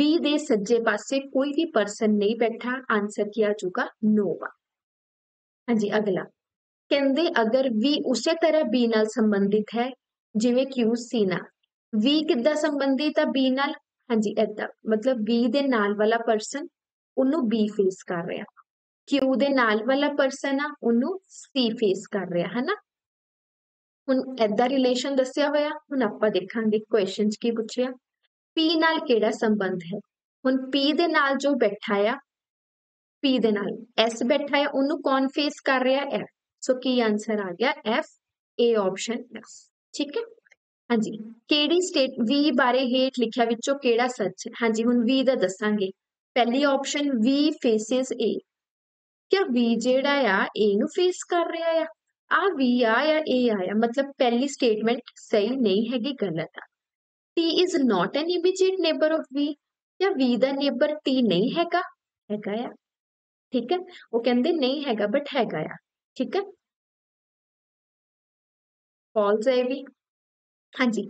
V ਦੇ ਸੱਜੇ ਪਾਸੇ ਕੋਈ ਵੀ ਪਰਸਨ ਨਹੀਂ ਬੈਠਾ ਆਨਸਰ ਕੀ ਆ ਜਾਊਗਾ ਨੋ ਵਾ ਹਾਂਜੀ ਅਗਲਾ ਕਹਿੰਦੇ ਅਗਰ V ਉਸੇ ਤਰ੍ਹਾਂ B ਨਾਲ ਸੰਬੰਧਿਤ ਹੈ ਜਿਵੇਂ Q C ਨਾਲ V ਕਿੱਦਾਂ ਸੰਬੰਧਿਤ ਆ B ਨਾਲ ਹਾਂਜੀ ਏਦਾਂ ਮਤਲਬ B ਦੇ ਨਾਲ ਵਾਲਾ ਪਰਸਨ ਉਹਨੂੰ B ਫੇਸ ਕਰ ਰਿਹਾ Q ਦੇ ਨਾਲ ਵਾਲਾ ਪਰਸਨ ਆ ਉਹਨੂੰ C ਫੇਸ ਕਰ ਰਿਹਾ ਹੈ ਨਾ ਹੁਣ ਐਦਾ ਰਿਲੇਸ਼ਨ ਦੱਸਿਆ ਹੋਇਆ ਹੁਣ ਆਪਾਂ ਦੇਖਾਂਗੇ ਕੁਐਸਚਨ 'ਚ ਕੀ ਪੁੱਛਿਆ P ਨਾਲ ਕਿਹੜਾ ਸੰਬੰਧ ਹੈ ਹੁਣ P ਦੇ ਨਾਲ ਜੋ ਬੈਠਾ ਆ P ਦੇ ਨਾਲ S ਬੈਠਾ ਹੈ ਉਹਨੂੰ ਕੌਣ ਫੇਸ ਕਰ ਰਿਹਾ F ਸੋ ਕੀ ਆਨਸਰ ਆ ਗਿਆ F A ਆਪਸ਼ਨ F ਠੀਕ ਹੈ ਹਾਂਜੀ ਕਿਹੜੀ ਸਟੇਟ V ਬਾਰੇ ਹੇਠ ਲਿਖਿਆ ਵਿੱਚੋਂ ਕਿਹੜਾ ਸੱਚ ਹੈ ਹਾਂਜੀ ਹੁਣ V ਦਾ ਦੱਸਾਂਗੇ ਪਹਿਲੀ ਆਪਸ਼ਨ V ਫੇਸਿਸ A ਕਿਆ V ਜਿਹੜਾ ਆ A ਨੂੰ ਫੇਸ ਕਰ ਰਿਹਾ ਆ ਆ ਵੀ ਆ ਜਾਂ ਇਹ ਆਇਆ ਮਤਲਬ ਪਹਿਲੀ ਸਟੇਟਮੈਂਟ ਸਹੀ ਨਹੀਂ ਹੈਗੀ ਗਲਤ ਆ T is not an immediate neighbor of V ਜਾਂ V ਦਾ ਨੇਬਰ T ਨਹੀਂ ਹੈਗਾ ਹੈਗਾ ਆ ਠੀਕ ਹੈ ਉਹ ਕਹਿੰਦੇ ਨਹੀਂ ਹੈਗਾ ਬਟ ਹੈਗਾ ਆ ਠੀਕ ਹੈ ਫਾਲਸ ਹੈ ਵੀ ਹਾਂਜੀ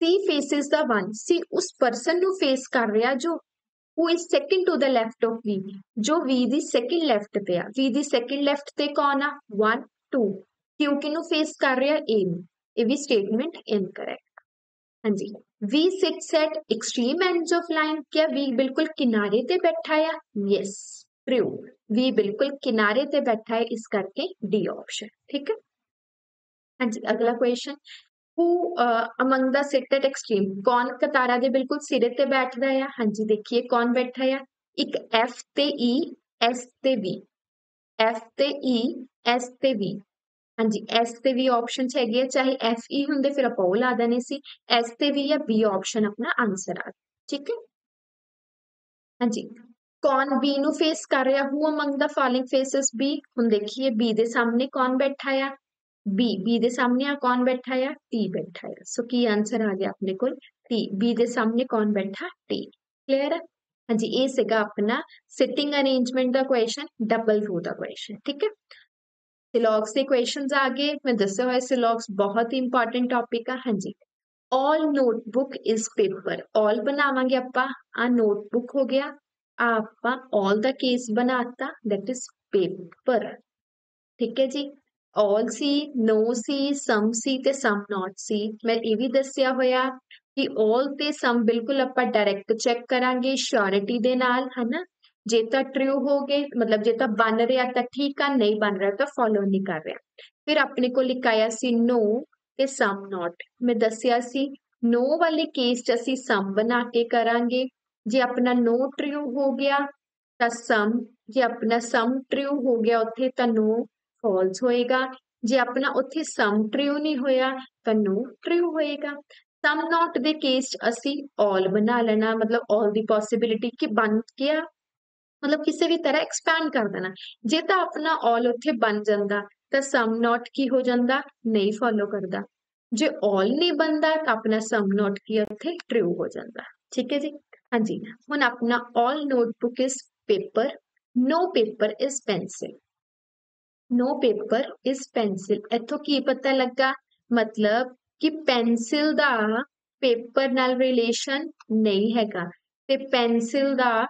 C faces the one C ਉਸ ਪਰਸਨ ਨੂੰ ਫੇਸ ਕਰ ਰਿਹਾ ਜੋ who is second to the left of V ਜੋ V ਦੀ ਸੈਕਿੰਡ ਲੈਫਟ ਤੇ ਆ V ਦੀ ਸੈਕਿੰਡ ਲੈਫਟ ਤੇ ਕੌਣ ਆ 1 2 ਕਿਉਂ ਕਿਨੂੰ ਫੇਸ ਕਰ ਰਿਹਾ A ਨੂੰ ਇਹ ਵੀ ਸਟੇਟਮੈਂਟ ਇਨਕਰੈਕਟ ਹਾਂਜੀ V sits at extreme ends of line क्या V ਬਿਲਕੁਲ ਕਿਨਾਰੇ ਤੇ ਬੈਠਾ ਹੈ ਯੈਸ ਟਰੂ V ਬਿਲਕੁਲ ਕਿਨਾਰੇ ਤੇ ਬੈਠਾ ਹੈ ਇਸ ਕਰਕੇ D ਆਪਸ਼ਨ ਠੀਕ ਹੈ ਹਾਂਜੀ ਅਗਲਾ question who uh, among the sit at extreme ਕੌਣ ਕਤਾਰਾਂ ਦੇ ਬਿਲਕੁਲ ਸਿਰੇ ਤੇ ਬੈਠਦਾ ਹੈ ਹਾਂਜੀ ਦੇਖੀਏ ਕੌਣ ਬੈਠਾ ਹੈ ਇੱਕ F ਤੇ E S ਤੇ V F ਤੇ E S ਤੇ V ਹਾਂਜੀ S ਤੇ ਵੀ ਆਪਸ਼ਨਸ ਹੈਗੇ ਆ ਚਾਹੇ F E ਹੁੰਦੇ ਫਿਰ ਆਪਾਂ ਉਹ ਲਾ ਦੇਣੇ ਸੀ S ਤੇ ਵੀ ਜਾਂ B ਆਪਸ਼ਨ ਆਪਣਾ ਆਨਸਰ ਆ ਠੀਕ ਹੈ ਹਾਂਜੀ ਕੌਣ B ਨੂੰ ਫੇਸ ਕਰ ਰਿਹਾ who among the following faces B ਹੁਣ ਦੇਖੀਏ B ਦੇ ਸਾਹਮਣੇ ਕੌਣ ਬੈਠਾ ਆ B B ਦੇ ਸਾਹਮਣੇ ਆ ਕੌਣ ਬੈਠਾ ਆ T ਬੈਠਾ ਆ ਸੋ ਕੀ ਆਨਸਰ ਆ ਗਿਆ ਆਪਣੇ ਕੋਲ T B ਦੇ ਸਾਹਮਣੇ ਕੌਣ ਬੈਠਾ T ਕਲੀਅਰ ਹੈ ਹਾਂਜੀ ਇਹ ਸੀਗਾ ਆਪਣਾ ਸਿਟਿੰਗ ਅਰੇਂਜਮੈਂਟ ਦਾ ਕੁਐਸਚਨ ਡਬਲ ਰੂ ਦਾ ਕੁਐਸਚਨ ਠੀਕ ਹੈ ਸਿਲੌਗਸ ਦੇ ਕੁਐਸਚਨਸ ਆ ਗਏ ਮੈਂ ਦੱਸਿਆ ਹੋਇਆ ਸਿਲੌਗਸ ਬਹੁਤ ਹੀ ਇੰਪੋਰਟੈਂਟ ਟੌਪਿਕ ਆ ਹਾਂਜੀ all notebook is paper all ਬਣਾਵਾਂਗੇ ਆਪਾਂ ਆ ਨੋਟਬੁੱਕ ਹੋ ਗਿਆ ਆ ਆਪਾਂ ਆਲ ਦਾ ਕੇਸ ਬਣਾਤਾ ਦੈਟ ਇਜ਼ ਪੇਪਰ ਠੀਕ ਹੈ ਜੀ ਆਲ ਸੀ ਨੋ ਸੀ ਸਮ ਸੀ ਤੇ ਸਮ ਨਾਟ ਸੀ ਮੈਂ ਇਹ ਵੀ ਦੱਸਿਆ ਹੋਇਆ ਕਿ ਆਲ ਤੇ ਸਮ ਬਿਲਕੁਲ ਆਪਾਂ ਡਾਇਰੈਕਟ ਚੈੱਕ ਕਰਾਂਗੇ ਸ਼ੋਰਿਟੀ ਦੇ ਨਾਲ ਹਨਾ ਜੇ ਤਾਂ ਟਰੂ ਹੋ ਗਏ, ਮਤਲਬ ਜੇ ਤਾਂ ਬਣ ਰਿਹਾ ਤਾਂ ਠੀਕ ਆ, ਨਹੀਂ ਬਣ ਰਿਹਾ ਤਾਂ ਫੋਲੋ ਨਹੀਂ ਕਰ ਰਿਹਾ। ਫਿਰ ਆਪਣੇ ਕੋਲ ਇੱਕ ਆਇਆ ਸੀ ਨੋ ਤੇ ਸਮ ਨਾਟ ਮੈਂ ਦੱਸਿਆ ਸੀ ਨੋ ਵਾਲੇ ਕੇਸ 'ਚ ਅਸੀਂ ਸਮ ਬਣਾ ਕੇ ਕਰਾਂਗੇ। ਜੇ ਆਪਣਾ ਨੋ ਟਰੂ ਹੋ ਗਿਆ ਤਾਂ ਸਮ ਜੇ ਆਪਣਾ ਸਮ ਟਰੂ ਹੋ ਗਿਆ ਉੱਥੇ ਤਾਂ ਨੋ ਫਾਲਸ ਹੋਏਗਾ। ਜੇ ਆਪਣਾ ਉੱਥੇ ਸਮ ਟਰੂ ਨਹੀਂ ਹੋਇਆ ਤਾਂ ਨੋ ਟਰੂ ਹੋਏਗਾ। ਸਮ ਨਾਟ ਦੇ ਕੇਸ 'ਚ ਅਸੀਂ ਆਲ ਬਣਾ ਲੈਣਾ, ਮਤਲਬ ਆਲ ਦੀ ਪੋਸਿਬਿਲਿਟੀ ਕਿ ਬਣ ਗਿਆ। ਮਤਲਬ ਕਿਸੇ ਵੀ ਤਰ੍ਹਾਂ ਐਕਸਪੈਂਡ ਕਰ ਦੇਣਾ ਜੇ ਤਾਂ ਆਪਣਾ ਆਲ ਉੱਥੇ ਬਣ ਜਾਂਦਾ ਤਾਂ ਸਮ ਨਾਟ ਕੀ ਹੋ ਜਾਂਦਾ ਨਹੀਂ ਫੋਲੋ ਕਰਦਾ ਜੇ ਆਲ ਨਹੀਂ ਬਣਦਾ ਤਾਂ ਆਪਣਾ ਸਮ ਨਾਟ ਕੀ ਉੱਥੇ ਟਰੂ ਹੋ ਜਾਂਦਾ ਠੀਕ ਹੈ ਜੀ ਹਾਂਜੀ ਹੁਣ ਆਪਣਾ all notebook is paper no paper is pencil no paper is pencil ਇੱਥੋਂ ਕੀ ਪਤਾ ਲੱਗਾ ਮਤਲਬ ਕਿ ਪੈਨਸਿਲ ਦਾ ਪੇਪਰ ਨਾਲ ਰਿਲੇਸ਼ਨ ਨਹੀਂ ਹੈਗਾ ਤੇ ਪੈਨਸਿਲ ਦਾ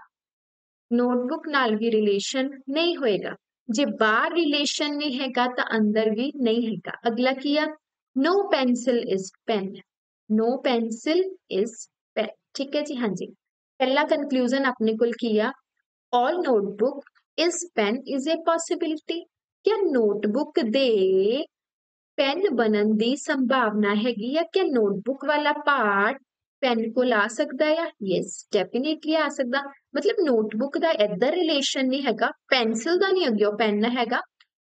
ਨੋਟਬੁੱਕ ਨਾਲ ਵੀ ਰਿਲੇਸ਼ਨ ਨਹੀਂ ਹੋਏਗਾ ਜੇ ਬਾਹਰ ਰਿਲੇਸ਼ਨ ਨਹੀਂ ਹੈਗਾ ਤਾਂ ਅੰਦਰ ਵੀ ਨਹੀਂ ਹੈਗਾ ਅਗਲਾ ਕੀ ਆ no pencil is pen no pencil is pen ਠੀਕ ਹੈ ਜੀ ਹਾਂਜੀ ਪਹਿਲਾ ਕਨਕਲੂਜਨ ਆਪਣੇ ਕੋਲ ਕੀ ਆ all notebook is pen is a possibility ਕਿ ਨੋਟਬੁੱਕ ਦੇ ਪੈਨ ਬਣਨ ਦੀ ਸੰਭਾਵਨਾ ਹੈਗੀ ਆ ਕਿ ਨੋਟਬੁੱਕ ਵਾਲਾ ਪਾਰਟ ਪੈਨ ਕੋਲ ਆ ਸਕਦਾ ਆ ਯੈਸ ਡੈਫੀਨਿਟਲੀ ਆ ਸਕਦਾ ਮਤਲਬ ਨੋਟਬੁੱਕ ਦਾ ਇੱਧਰ ਰਿਲੇਸ਼ਨ ਨਹੀਂ ਹੈਗਾ ਪੈਨਸਿਲ ਦਾ ਨਹੀਂ ਅੱਗੇ ਪੈਨ ਹੈਗਾ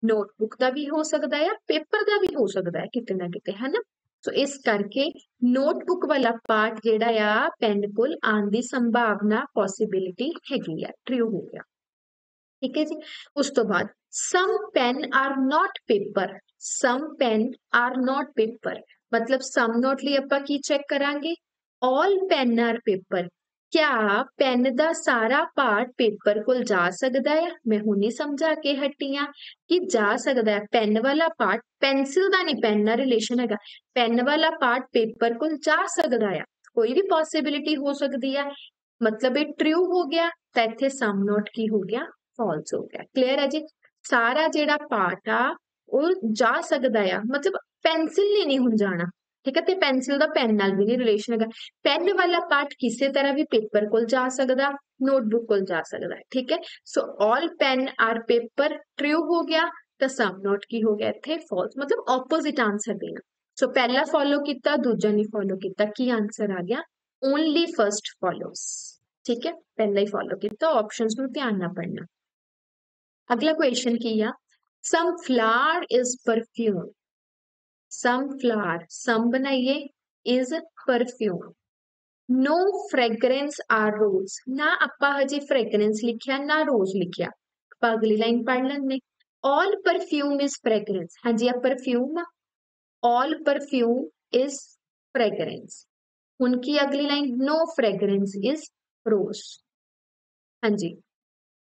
ਨੋਟਬੁੱਕ ਦਾ ਵੀ ਹੋ ਸਕਦਾ ਆ ਪੇਪਰ ਦਾ ਵੀ ਹੋ ਸਕਦਾ ਹੈ ਕਿਤੇ ਨਾ ਕਿਤੇ ਹੈ ਨਾ ਸੋ ਇਸ ਕਰਕੇ ਨੋਟਬੁੱਕ ਵਾਲਾ ਪਾਰਟ ਜਿਹੜਾ ਆ ਪੈਨ ਕੋਲ ਆਉਣ ਦੀ ਸੰਭਾਵਨਾ ਪੋਸਿਬਿਲਿਟੀ ਹੈਗੀ ਆ ਟਰੂ ਹੋ ਗਿਆ ਠੀਕ ਹੈ ਜੀ ਉਸ ਤੋਂ ਬਾਅਦ some pen are not paper some pen are not paper ਮਤਲਬ ਸਮ ਨੋਟ ਲਈ ਆਪਾਂ ਕੀ ਚੈੱਕ ਕਰਾਂਗੇ all pen are paper ਕਿਆ ਪੈਨ ਦਾ ਸਾਰਾ ਪਾਰਟ ਪੇਪਰ ਕੋਲ ਜਾ ਸਕਦਾ ਹੈ ਮੈਂ ਹੁਣੀ ਸਮਝਾ ਕੇ ਹਟੀ ਹਾਂ ਕਿ ਜਾ ਸਕਦਾ ਹੈ ਪੈਨ ਵਾਲਾ ਪਾਰਟ ਪੈਨਸਿਲ ਦਾ ਨਹੀਂ ਪੈਨ ਨਾਲ ਰਿਲੇਸ਼ਨ ਹੈਗਾ ਪੈਨ ਵਾਲਾ ਪਾਰਟ ਪੇਪਰ ਕੋਲ ਜਾ ਸਕਦਾ ਹੈ ਕੋਈ ਵੀ ਪੋਸਿਬਿਲਿਟੀ ਹੋ ਸਕਦੀ ਹੈ ਮਤਲਬ ਇਹ ਟਰੂ ਹੋ ਗਿਆ ਤਾਂ ਇੱਥੇ ਸਮ ਨੋਟ ਕੀ ਹੋ ਗਿਆ ਫਾਲਸ ਹੋ ਗਿਆ ਕਲੀਅਰ ਹੈ ਜੀ ਸਾਰਾ ਜਿਹੜਾ ਪਾਰਟ ਆ ਉਹ ਜਾ ਸਕਦਾ ਆ ਮਤਲਬ ਪੈਨਸਿਲ ਨੇ ਨਹੀਂ ਹੁਣ ਜਾਣਾ ਠੀਕ ਹੈ ਤੇ ਪੈਨਸਿਲ ਦਾ ਪੈਨ ਨਾਲ ਵੀ ਨਹੀਂ ਰਿਲੇਸ਼ਨ ਹੈਗਾ ਪੈਨ ਵਾਲਾ ਪਾਰਟ ਕਿਸੇ ਤਰ੍ਹਾਂ ਵੀ ਪੇਪਰ ਕੋਲ ਜਾ ਸਕਦਾ ਨੋਟਬੁੱਕ ਕੋਲ ਜਾ ਸਕਦਾ ਠੀਕ ਹੈ so all pen are paper true ਹੋ ਗਿਆ ਤਾਂ ਸਮ ਨੋਟ ਕੀ ਹੋ ਗਿਆ ਇੱਥੇ ਫਾਲਸ ਮਤਲਬ ਆਪੋਜ਼ਿਟ ਆਨਸਰ ਦੇਣਾ ਸੋ ਪਹਿਲਾ ਫੋਲੋ ਕੀਤਾ ਦੂਜਾ ਨਹੀਂ ਫੋਲੋ ਕੀਤਾ ਕੀ ਆਨਸਰ ਆ ਗਿਆ ਓਨਲੀ ਫਰਸਟ ਫੋਲੋਸ ਠੀਕ ਹੈ ਪਹਿਲਾ ਹੀ ਫੋਲੋ ਕੀਤਾ ਆਪਸ਼ਨਸ ਨੂੰ ਧਿਆਨ ਨਾਲ ਪੜਨਾ ਅਗਲਾ ਕੁਐਸਚਨ ਕੀ ਆ ਸਮ ਫਲਾਰ ਇਜ਼ ਪਰਫਿਊਮ ਸਮ ਫਲਾਰ ਸਮ ਬਣਾਈਏ is perfume no fragrance are rose ਨਾ ਆਪਾਂ ਹਜੇ fragrance ਲਿਖਿਆ ਨਾ rose ਲਿਖਿਆ ਆਪਾਂ ਅਗਲੀ ਲਾਈਨ ਪੜ੍ਹ ਲੈਂਦੇ all perfume is fragrance ਹਾਂਜੀ ਆ perfume all perfume is fragrance ਹੁਣ ਕੀ ਅਗਲੀ line no fragrance is rose ਹਾਂਜੀ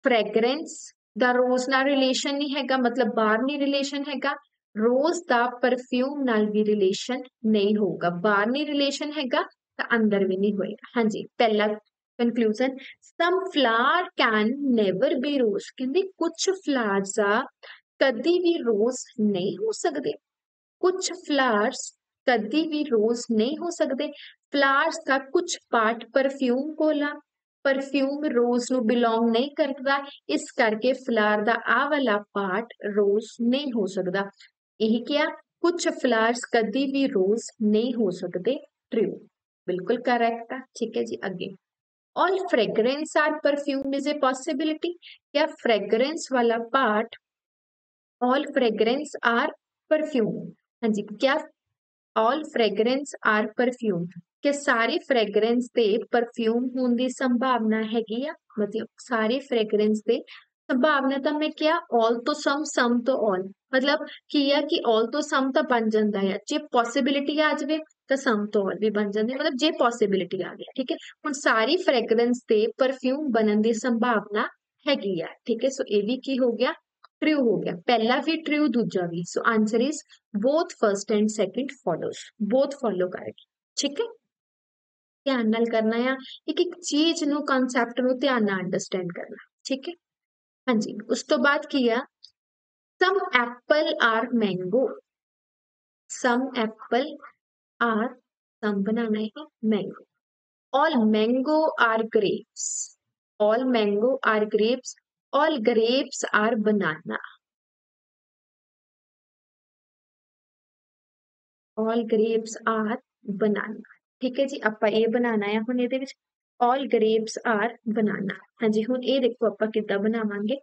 fragrance ਦਾ rose ਨਾਲ ਰਿਲੇਸ਼ਨ ਨਹੀਂ ਹੈਗਾ ਮਤਲਬ ਬਾਹਰ ਨਹੀਂ ਰਿਲੇਸ਼ਨ ਹੈਗਾ ਰੋਜ਼ ਦਾ ਪਰਫਿਊਮ ਨਾਲ ਵੀ ਰਿਲੇਸ਼ਨ ਨਹੀਂ ਹੋਊਗਾ ਬਾਹਰ ਨਹੀਂ ਰਿਲੇਸ਼ਨ ਹੈਗਾ ਤਾਂ ਅੰਦਰ ਵੀ ਨਹੀਂ ਹੋਏਗਾ ਹਾਂਜੀ ਪਹਿਲਾ conclusion some flower can never be rose ਕਹਿੰਦੇ ਕੁਝ ਫਲਾਰਸ ਆ ਕਦੀ ਵੀ ਰੋਜ਼ ਨਹੀਂ ਹੋ ਸਕਦੇ ਕੁਝ ਫਲਾਰਸ ਕਦੀ ਵੀ ਰੋਜ਼ ਨਹੀਂ ਹੋ ਸਕਦੇ ਫਲਾਰਸ ਦਾ ਕੁਝ ਪਾਰਟ ਪਰਫਿਊਮ ਕੋਲਾ ਪਰਫਿਊਮ ਰੋਜ਼ ਨੂੰ ਬਿਲੋਂਗ ਨਹੀਂ ਕਰਦਾ ਇਸ ਕਰਕੇ ਫਲਾਰ ਦਾ ਆ ਵਾਲਾ ਪਾਰਟ ਰੋਜ਼ ਨਹੀਂ ਹੋ ਸਕਦਾ ਇਹ ਕਿਹਾ ਕੁਝ ਫਲਾਰਸ ਕਦੀ ਵੀ ਰੋਜ਼ ਨਹੀਂ ਹੋ ਸਕਦੇ ਟਰੂ ਬਿਲਕੁਲ ਕਰੈਕਟ ਹੈ ਠੀਕ ਹੈ ਜੀ ਅੱਗੇ all fragrance are perfume is a possibility क्या fragrance वाला part all fragrance are perfume हाँ जी क्या all fragrance are perfume ਕਿ ਸਾਰੇ fragrance ਤੇ perfume ਹੋਣ ਦੀ ਸੰਭਾਵਨਾ ਹੈਗੀ ਆ ਮਤਲਬ ਸਾਰੇ fragrance ਤੇ ਸੰਭਾਵਨਾ ਤਾਂ ਮੈਂ ਕਿਹਾ, all ਤੋਂ some some ਤੋਂ all. ਮਤਲਬ ਕੀ ਆ ਕਿ all ਤੋਂ ਸਮ ਤਾਂ ਬਣ ਜਾਂਦਾ ਹੈ ਜੇ possibility ਆ ਜਾਵੇ, ਤਾਂ ਸਮ ਤੋਂ ਆਲ ਵੀ ਬਣ ਜਾਂਦੀ ਮਤਲਬ ਜੇ possibility ਆ ਗਈ ਠੀਕ ਹੈ? ਹੁਣ ਸਾਰੀ fragrance ਤੇ perfume ਬਣਨ ਦੀ ਸੰਭਾਵਨਾ ਹੈਗੀ ਆ, ਠੀਕ ਹੈ? ਸੋ ਇਹ ਵੀ ਕੀ ਹੋ ਗਿਆ? ਟਰੂ ਹੋ ਗਿਆ। ਪਹਿਲਾ ਵੀ ਟਰੂ ਦੂਜਾ ਵੀ। So answer is both first and second follows both follow ਕਰੇਗੀ ਠੀਕ ਹੈ? ਧਿਆਨ ਨਾਲ ਕਰਨਾ ਆ। ਇੱਕ ਇੱਕ ਚੀਜ਼ ਨੂੰ ਕਨਸੈਪਟ ਨੂੰ ਧਿਆਨ ਨਾਲ ਅੰਡਰਸਟੈਂਡ ਕਰਨਾ, ਠੀਕ ਹੈ? ਹਾਂਜੀ ਉਸ ਤੋਂ ਬਾਅਦ ਕੀ ਆ some apple are mango some apple are some banana ਹੈ mango all mango are grapes all mango are grapes all grapes are banana all grapes are banana ਠੀਕ ਹੈ ਜੀ ਆਪਾਂ ਇਹ ਬਣਾਉਣਾ ਹੈ ਹੁਣ ਇਹਦੇ ਵਿੱਚ all grapes are banana ਹਾਂਜੀ ਹੁਣ ਇਹ ਦੇਖੋ ਆਪਾਂ ਕਿੱਦਾਂ ਬਣਾਵਾਂਗੇ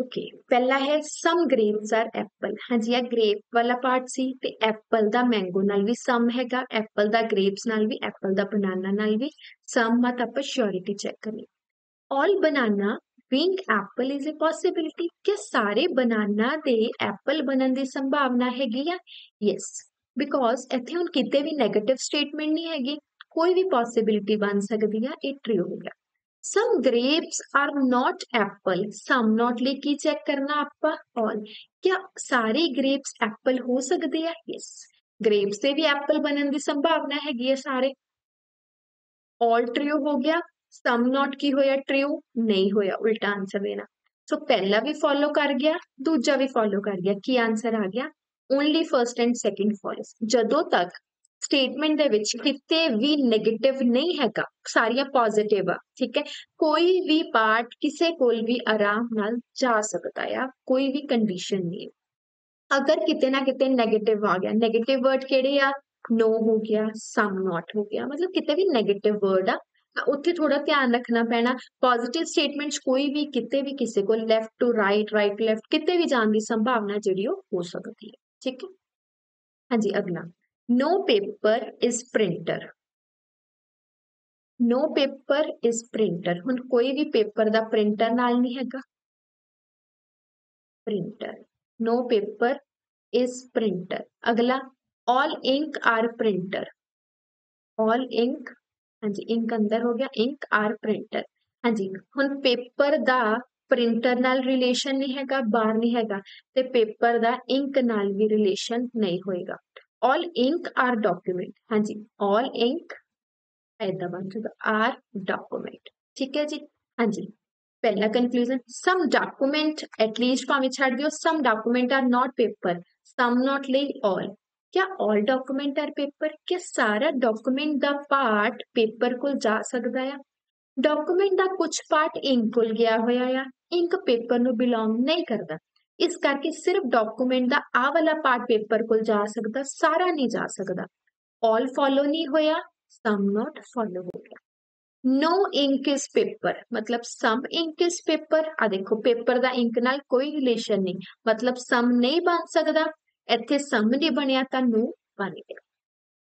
ਓਕੇ ਪਹਿਲਾ ਹੈ ਸਮ ਗ੍ਰੇਪਸ ਆਰ ਐਪਲ ਹਾਂਜੀ ਇਹ ਗ੍ਰੇਪ ਵਾਲਾ ਪਾਰਟ ਸੀ ਤੇ ਐਪਲ ਦਾ ਮੈਂਗੋ ਨਾਲ ਵੀ ਸਮ ਹੈਗਾ ਐਪਲ ਦਾ ਗ੍ਰੇਪਸ ਨਾਲ ਵੀ ਐਪਲ ਦਾ ਬਨਾਨਾ ਨਾਲ ਵੀ ਸਮ ਮਤ ਆਪਾਂ ਸ਼ੋਰਿਟੀ ਚੈੱਕ ਕਰਨੀ ਆਲ ਬਨਾਨਾ being apple is a possibility ਕਿ ਸਾਰੇ ਬਨਾਨਾ ਦੇ ਐਪਲ ਬਣਨ ਦੀ ਸੰਭਾਵਨਾ ਹੈਗੀ ਆ ਯੈਸ बिकॉज़ इतने हम कि भी नैगेटिव स्टेटमेंट नहीं है कोई भी पॉसिबिलिटी बन सकती है ये ट्री हो गया। Some grapes are not apple some not ले की चेक करना आपका। ऑल क्या सारे ग्रेप्स एप्पल हो सकते हैं? यस ग्रेप्स से भी एप्पल बनने की संभावना हैगी है सारे। ऑल ट्रियो हो गया। सम नॉट की होया ट्रियो नहीं होया। उल्टा आंसर देना। सो so, पहला भी फॉलो कर गया दूजा भी फॉलो कर गया। की आंसर आ गया? Only first and second follows ਜਦੋਂ ਤੱਕ ਸਟੇਟਮੈਂਟ ਦੇ ਵਿੱਚ ਕਿਤੇ ਵੀ 네ਗੇਟਿਵ ਨਹੀਂ ਹੈਗਾ ਸਾਰੀਆਂ ਪੋਜ਼ਿਟਿਵ ਆ ਠੀਕ ਹੈ ਕੋਈ ਵੀ ਪਾਰਟ ਕਿਸੇ ਕੋਲ ਵੀ ਆਰਾਮ ਨਾਲ ਜਾ ਸਕਦਾ ਆ ਕੋਈ ਵੀ ਕੰਡੀਸ਼ਨ ਨਹੀਂ ਅਗਰ ਕਿਤੇ ਨਾ ਕਿਤੇ 네ਗੇਟਿਵ ਆ ਗਿਆ 네ਗੇਟਿਵ ਵਰਡ ਕਿਹੜੇ ਆ नो हो गया सम नॉट हो गया मतलब कितने भी नेगेटिव वर्ड आ ਉੱਥੇ ਥੋੜਾ ਧਿਆਨ ਰੱਖਣਾ ਪੈਣਾ ਪੋਜ਼ਿਟਿਵ ਸਟੇਟਮੈਂਟਸ ਕੋਈ ਵੀ ਕਿਤੇ ਵੀ ਕਿਸੇ ਕੋਲ left to right right left ਕਿਤੇ ਵੀ ਜਾਣ ਦੀ ਸੰਭਾਵਨਾ ਜਿਹੜੀ ਉਹ ਹੋ ਸਕਦੀ ਹੈ ਠੀਕ ਹੈ ਹਾਂਜੀ ਅਗਲਾ no paper is printer no paper is printer ਹੁਣ ਕੋਈ ਵੀ ਪੇਪਰ ਦਾ ਪ੍ਰਿੰਟਰ ਨਾਲ ਨਹੀਂ ਹੈਗਾ printer no paper is printer ਅਗਲਾ all ink are printer all ink हाँ जी इंक अंदर हो गया इंक आर प्रिंटर हाँ जी ਹੁਣ ਪੇਪਰ ਦਾ ਪ੍ਰਿੰਟਰ ਨਾਲ ਰਿਲੇਸ਼ਨ ਨਹੀਂ ਹੈਗਾ ਬਾਹਰ ਨਹੀਂ ਹੈਗਾ ਤੇ ਪੇਪਰ ਦਾ ਇੰਕ ਨਾਲ ਵੀ ਰਿਲੇਸ਼ਨ ਨਹੀਂ ਹੋਏਗਾ all ink are document हाँ जी all ink ऐदा बन जाएगा आर डॉक्यूमेंट ठीक है जी हाँ जी पहला कंक्लूजन सम डॉक्यूमेंट एटलीस्ट भावे छड़ दियो some document are not paper some not ले ऑल क्या ऑल डॉक्यूमेंट आर पेपर क्या सारा डॉक्यूमेंट दा पार्ट पेपर को जा सकता है डॉक्यूमेंट ਦਾ ਕੁਝ ਪਾਰਟ ਇੰਕ ਕੋਲ ਗਿਆ ਹੋਇਆ ਆ ਇੰਕ ਪੇਪਰ ਨੂੰ ਬਿਲੋਂਗ ਨਹੀਂ ਕਰਦਾ ਇਸ ਕਰਕੇ ਸਿਰਫ ਡਾਕੂਮੈਂਟ ਦਾ ਆ ਵਾਲਾ ਪਾਰਟ ਪੇਪਰ ਕੋਲ ਜਾ ਸਕਦਾ ਸਾਰਾ ਨਹੀਂ ਜਾ ਸਕਦਾ ਆਲ ਫੋਲੋ ਨਹੀਂ ਹੋਇਆ ਸਮ ਨਾਟ ਫੋਲੋ ਹੋ ਗਿਆ नो इंक इज पेपर मतलब सम इंक इज पेपर आ देखो पेपर ਦਾ ਇੰਕ ਨਾਲ ਕੋਈ ਰਿਲੇਸ਼ਨ ਨਹੀਂ ਮਤਲਬ ਸਮ ਨਹੀਂ ਬਣ ਸਕਦਾ ਇੱਥੇ ਸਮ ਨਹੀਂ ਬਣਿਆ ਤਾਂ ਨੂੰ ਬਣ ਗਿਆ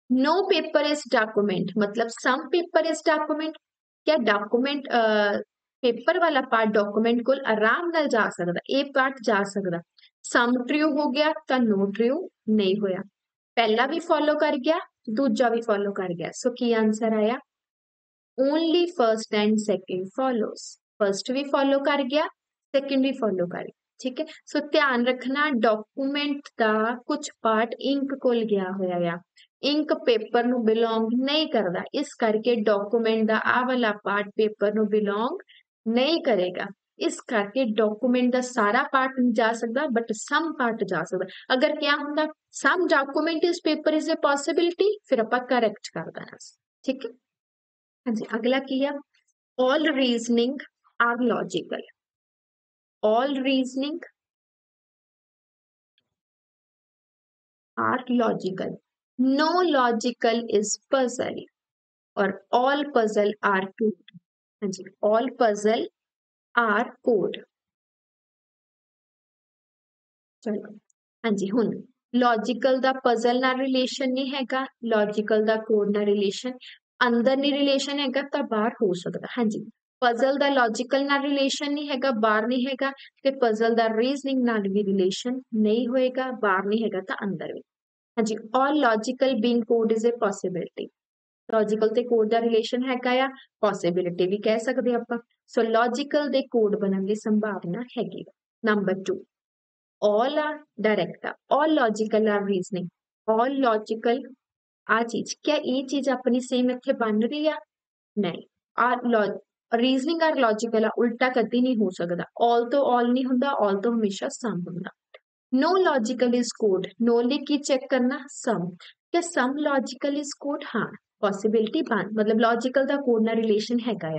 नो पेपर इज डॉक्यूमेंट मतलब सम पेपर इज डॉक्यूमेंट क्या डॉक्यूमेंट पेपर वाला पार्ट डॉक्यूमेंट को आराम नाल जा सकदा, ए पार्ट जा सकदा। सम ट्रू हो गया तो नो ट्रू नहीं होया। पहला भी फॉलो कर गया, दूजा भी फॉलो कर गया। सो की आंसर आया? Only first and second follows first भी फॉलो कर गया सेकंड भी फॉलो कर गया। ठीक है? सो ध्यान रखना डॉक्यूमेंट का कुछ पार्ट इंक कोल गया होया इंक पेपर नु बिलोंग नहीं करता इस करके डॉक्यूमेंट का आ वाला पार्ट पेपर नु बिलोंग नहीं करेगा। इस करके डॉक्यूमेंट का सारा पार्ट नहीं जा सकता बट सम पार्ट जा सकता। अगर क्या होंगे some document is paper is a possibility फिर आप करेक्ट कर देना। ठीक है? हाँ जी, अगला किया। All reasoning are logical all reasoning are logical no logical is puzzle और ऑल पजल आर कोड हाँ जी ऑल पजल आर कोड चलो हाँ जी हूँ लॉजिकल का पजल ना रिलेशन नहीं है लॉजिकल का कोड ना रिलेशन अंदर नहीं रिलेशन है तो बाहर हो सकता हाँ जी पजल का लॉजिकल ना रिलेशन नहीं है बाहर नहीं है तो पजल का रीजनिंग भी रिलेशन नहीं होएगा, बाहर नहीं है तो अंदर भी हाँ जी all logical being code is a possibility logical ਤੇ ਕੋਡ ਦਾ ਰਿਲੇਸ਼ਨ ਹੈਗਾ ਆ ਪੋਸਿਬਿਲਿਟੀ ਵੀ ਕਹਿ ਸਕਦੇ ਆਪਾਂ ਸੋ ਲੌਜੀਕਲ ਦੇ ਕੋਡ ਬਣਨ ਦੀ ਸੰਭਾਵਨਾ ਹੈਗੀ number 2 all are direct all logical are reasoning all logical ਆ ਚੀਜ਼ ਕਿਆ ਇਹ ਚੀਜ਼ ਆਪਣੀ ਸੇਮ ਇੱਥੇ ਬਣ ਰਹੀ ਆ ਨਹੀਂ ਆ ਰੀਜ਼ਨਿੰਗ ਆਰ ਲੌਜੀਕਲ ਆ ਉਲਟਾ ਕਦੀ ਨਹੀਂ ਹੋ ਸਕਦਾ all ਤੋਂ all ਨਹੀਂ ਹੁੰਦਾ all ਤੋਂ ਹਮੇਸ਼ਾ ਸਮ ਹੁੰਦਾ no logical is code no ਲਈ ਕੀ ਚੈੱਕ ਕਰਨਾ ਸਮ ਕਿ ਸਮ ਲੌਜੀਕਲ ਇਜ਼ ਕੋਡ ਹਾਂ पॉसिबिलिटी बन मतलब लॉजिकल का ਕੋਡ ना रिलेशन ਹੈਗਾ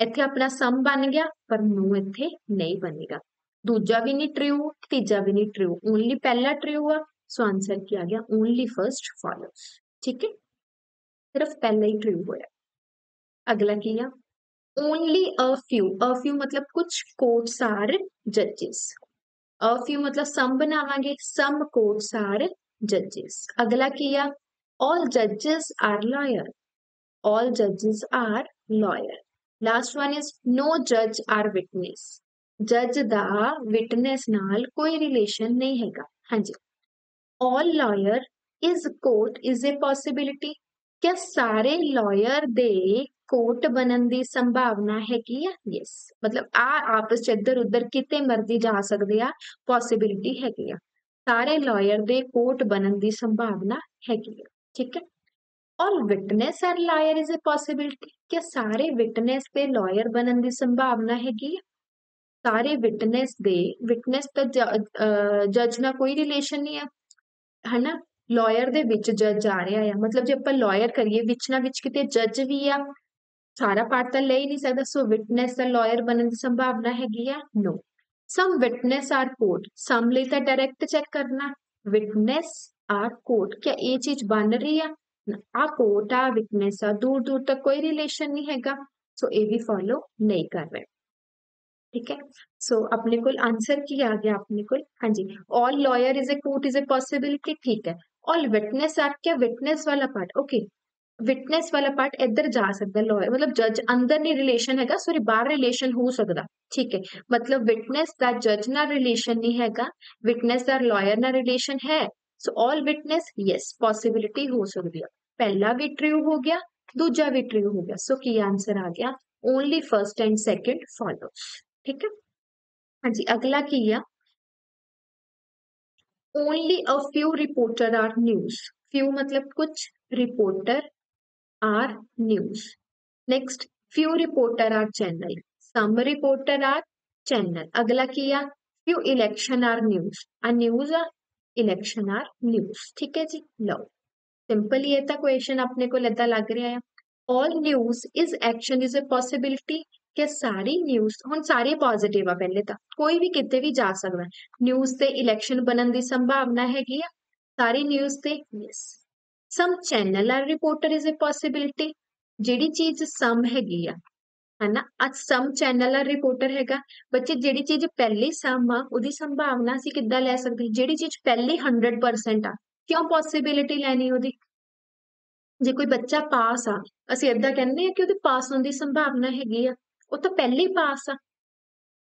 इतने अपना सम बन गया, पर ਪਰ इतने नहीं बनेगा। दूजा भी नहीं ਨਹੀਂ तीजा भी नहीं ਨਹੀਂ ओनली पहला ਪਹਿਲਾ आ सो आंसर की आ गया। ओनली फ़र्स्ट फॉलो ठीक है? सिर्फ़ पहला ही ट्रू हो। अगला किया only a few a few मतलब कुछ कोर्ट्स आर जजेस अ फ्यू मतलब सम बनावांगे। सम कोर्ट्स आर जजेस अगला की आ ऑल जजेस आर लॉयर ऑल जजेस are lawyer last one is no जज आर विटनेस जज दा विटनेस नाल कोई रिलेशन नहीं हैगा हाँ जी all lawyer is court is a possibility क्या सारे लॉयर दे कोर्ट बनन की संभावना हैगी है यस मतलब आ आपस इधर उधर किते मर्ज़ी जा सकते आ पॉसिबिलिटी हैगी है सारे लॉयर दे कोर्ट बनन की संभावना हैगी है ठीक है और witness and lawyer is a possibility क्या सारे विटनेस पे लॉयर बनने की संभावना हैगी सारे विटनेस दे विटनेस तो जज ਨਾਲ ਕੋਈ ਰਿਲੇਸ਼ਨ ਨਹੀਂ ਆ ਹਨਾ ਲਾਇਰ ਦੇ ਵਿੱਚ ਜੱਜ ਆ ਰਿਹਾ ਆ ਮਤਲਬ ਜੇ ਆਪਾਂ ਲਾਇਰ ਕਰੀਏ ਵਿੱਚ ਨਾ ਵਿੱਚ ਕਿਤੇ ਜੱਜ ਵੀ ਆ ਸਾਰਾ ਪਾਰਟ ਤਾਂ ਲੈ ਹੀ ਨਹੀਂ ਸਕਦਾ ਸੋ ਵਿਟਨੈਸ ਦਾ ਲਾਇਰ ਬਣਨ ਦੀ ਸੰਭਾਵਨਾ ਹੈਗੀ ਆ no some witness are court some ਲਈ ਤਾਂ ਡਾਇਰੈਕਟ ਚੈੱਕ ਕਰਨਾ ਵਿਟਨੈਸ आर caught क्या ये चीज़ बन रही है? आ कोट आ विटनेस आ दूर दूर तक कोई रिलेशन नहीं हैगा। सो ये भी फॉलो नहीं कर रहे। ठीक है? सो so, अपने को आंसर क्या आ गया अपने को हाँ जी। All lawyer is a court is a possibility ठीक है। ऑल विटनेस आर क्या विटनेस वाला पार्ट ओके विटनेस वाला पार्ट इधर जा सकता है लॉयर मतलब जज अंदर नहीं रिलेशन है सॉरी बाहर रिलेशन हो सकता ठीक है। मतलब विटनेस का जज ना रिलेशन नहीं है विटनेस का लॉयर ना रिलेशन है। So all witness yes possibility हो सकती है। पहला भी ट्रू हो गया, दूजा भी ट्रू हो गया। सो की आंसर आ गया। Only first and second follow ठीक है? हाँ जी, अगला की है। Only a few reporter are news few मतलब कुछ reporter are news next few reporter are channel some reporter are channel अगला की है। फ्यू इलेक्शन आर न्यूज़ आ न्यूज़ ਇਲੈਕਸ਼ਨ ਆਰ ਨਿਊਜ਼ ਠੀਕ ਹੈ ਜੀ ਲਓ ਸਿੰਪਲੀ ਇਹ ਤਾਂ ਕੁਐਸਚਨ ਆਪਣੇ ਕੋਲ ਇਦਾਂ ਲੱਗ ਰਿਹਾ ਆ all news is action is a possibility ਕਿ ਸਾਰੀ ਨਿਊਜ਼ ਹੁਣ ਸਾਰੇ ਪੋਜ਼ਿਟਿਵ ਆ ਪਹਿਲੇ ਤਾਂ ਕੋਈ ਵੀ ਕਿਤੇ ਵੀ ਜਾ ਸਕਦਾ ਨਿਊਜ਼ ਤੇ ਇਲੈਕਸ਼ਨ ਬਣਨ ਦੀ ਸੰਭਾਵਨਾ ਹੈਗੀ ਆ ਸਾਰੀ ਨਿਊਜ਼ ਤੇ yes some channel are reporter is a possibility ਜਿਹੜੀ ਚੀਜ਼ ਸਮ ਹੈਗੀ ਆ ਹਨਾ ਅੱਜ ਸਮ ਚੈਨਲ ਆ ਰਿਪੋਰਟਰ ਹੈਗਾ ਬੱਚੇ ਜਿਹੜੀ ਚੀਜ਼ ਪਹਿਲੀ ਸਮ ਆ ਉਹਦੀ ਸੰਭਾਵਨਾ ਅਸੀਂ ਕਿੱਦਾਂ ਲੈ ਸਕਦੇ ਜਿਹੜੀ ਚੀਜ਼ ਪਹਿਲੀ 100% ਆ ਕਿਉਂ ਪੋਸਿਬਿਲਿਟੀ ਲੈਣੀ ਉਹਦੀ ਜੇ ਕੋਈ ਬੱਚਾ ਪਾਸ ਆ ਅਸੀਂ ਇਦਾਂ ਕਹਿੰਦੇ ਆ ਕਿ ਉਹਦੇ ਪਾਸ ਹੋਣ ਦੀ ਸੰਭਾਵਨਾ ਹੈਗੀ ਆ ਉਹ ਤਾਂ ਪਹਿਲੇ ਹੀ ਪਾਸ ਆ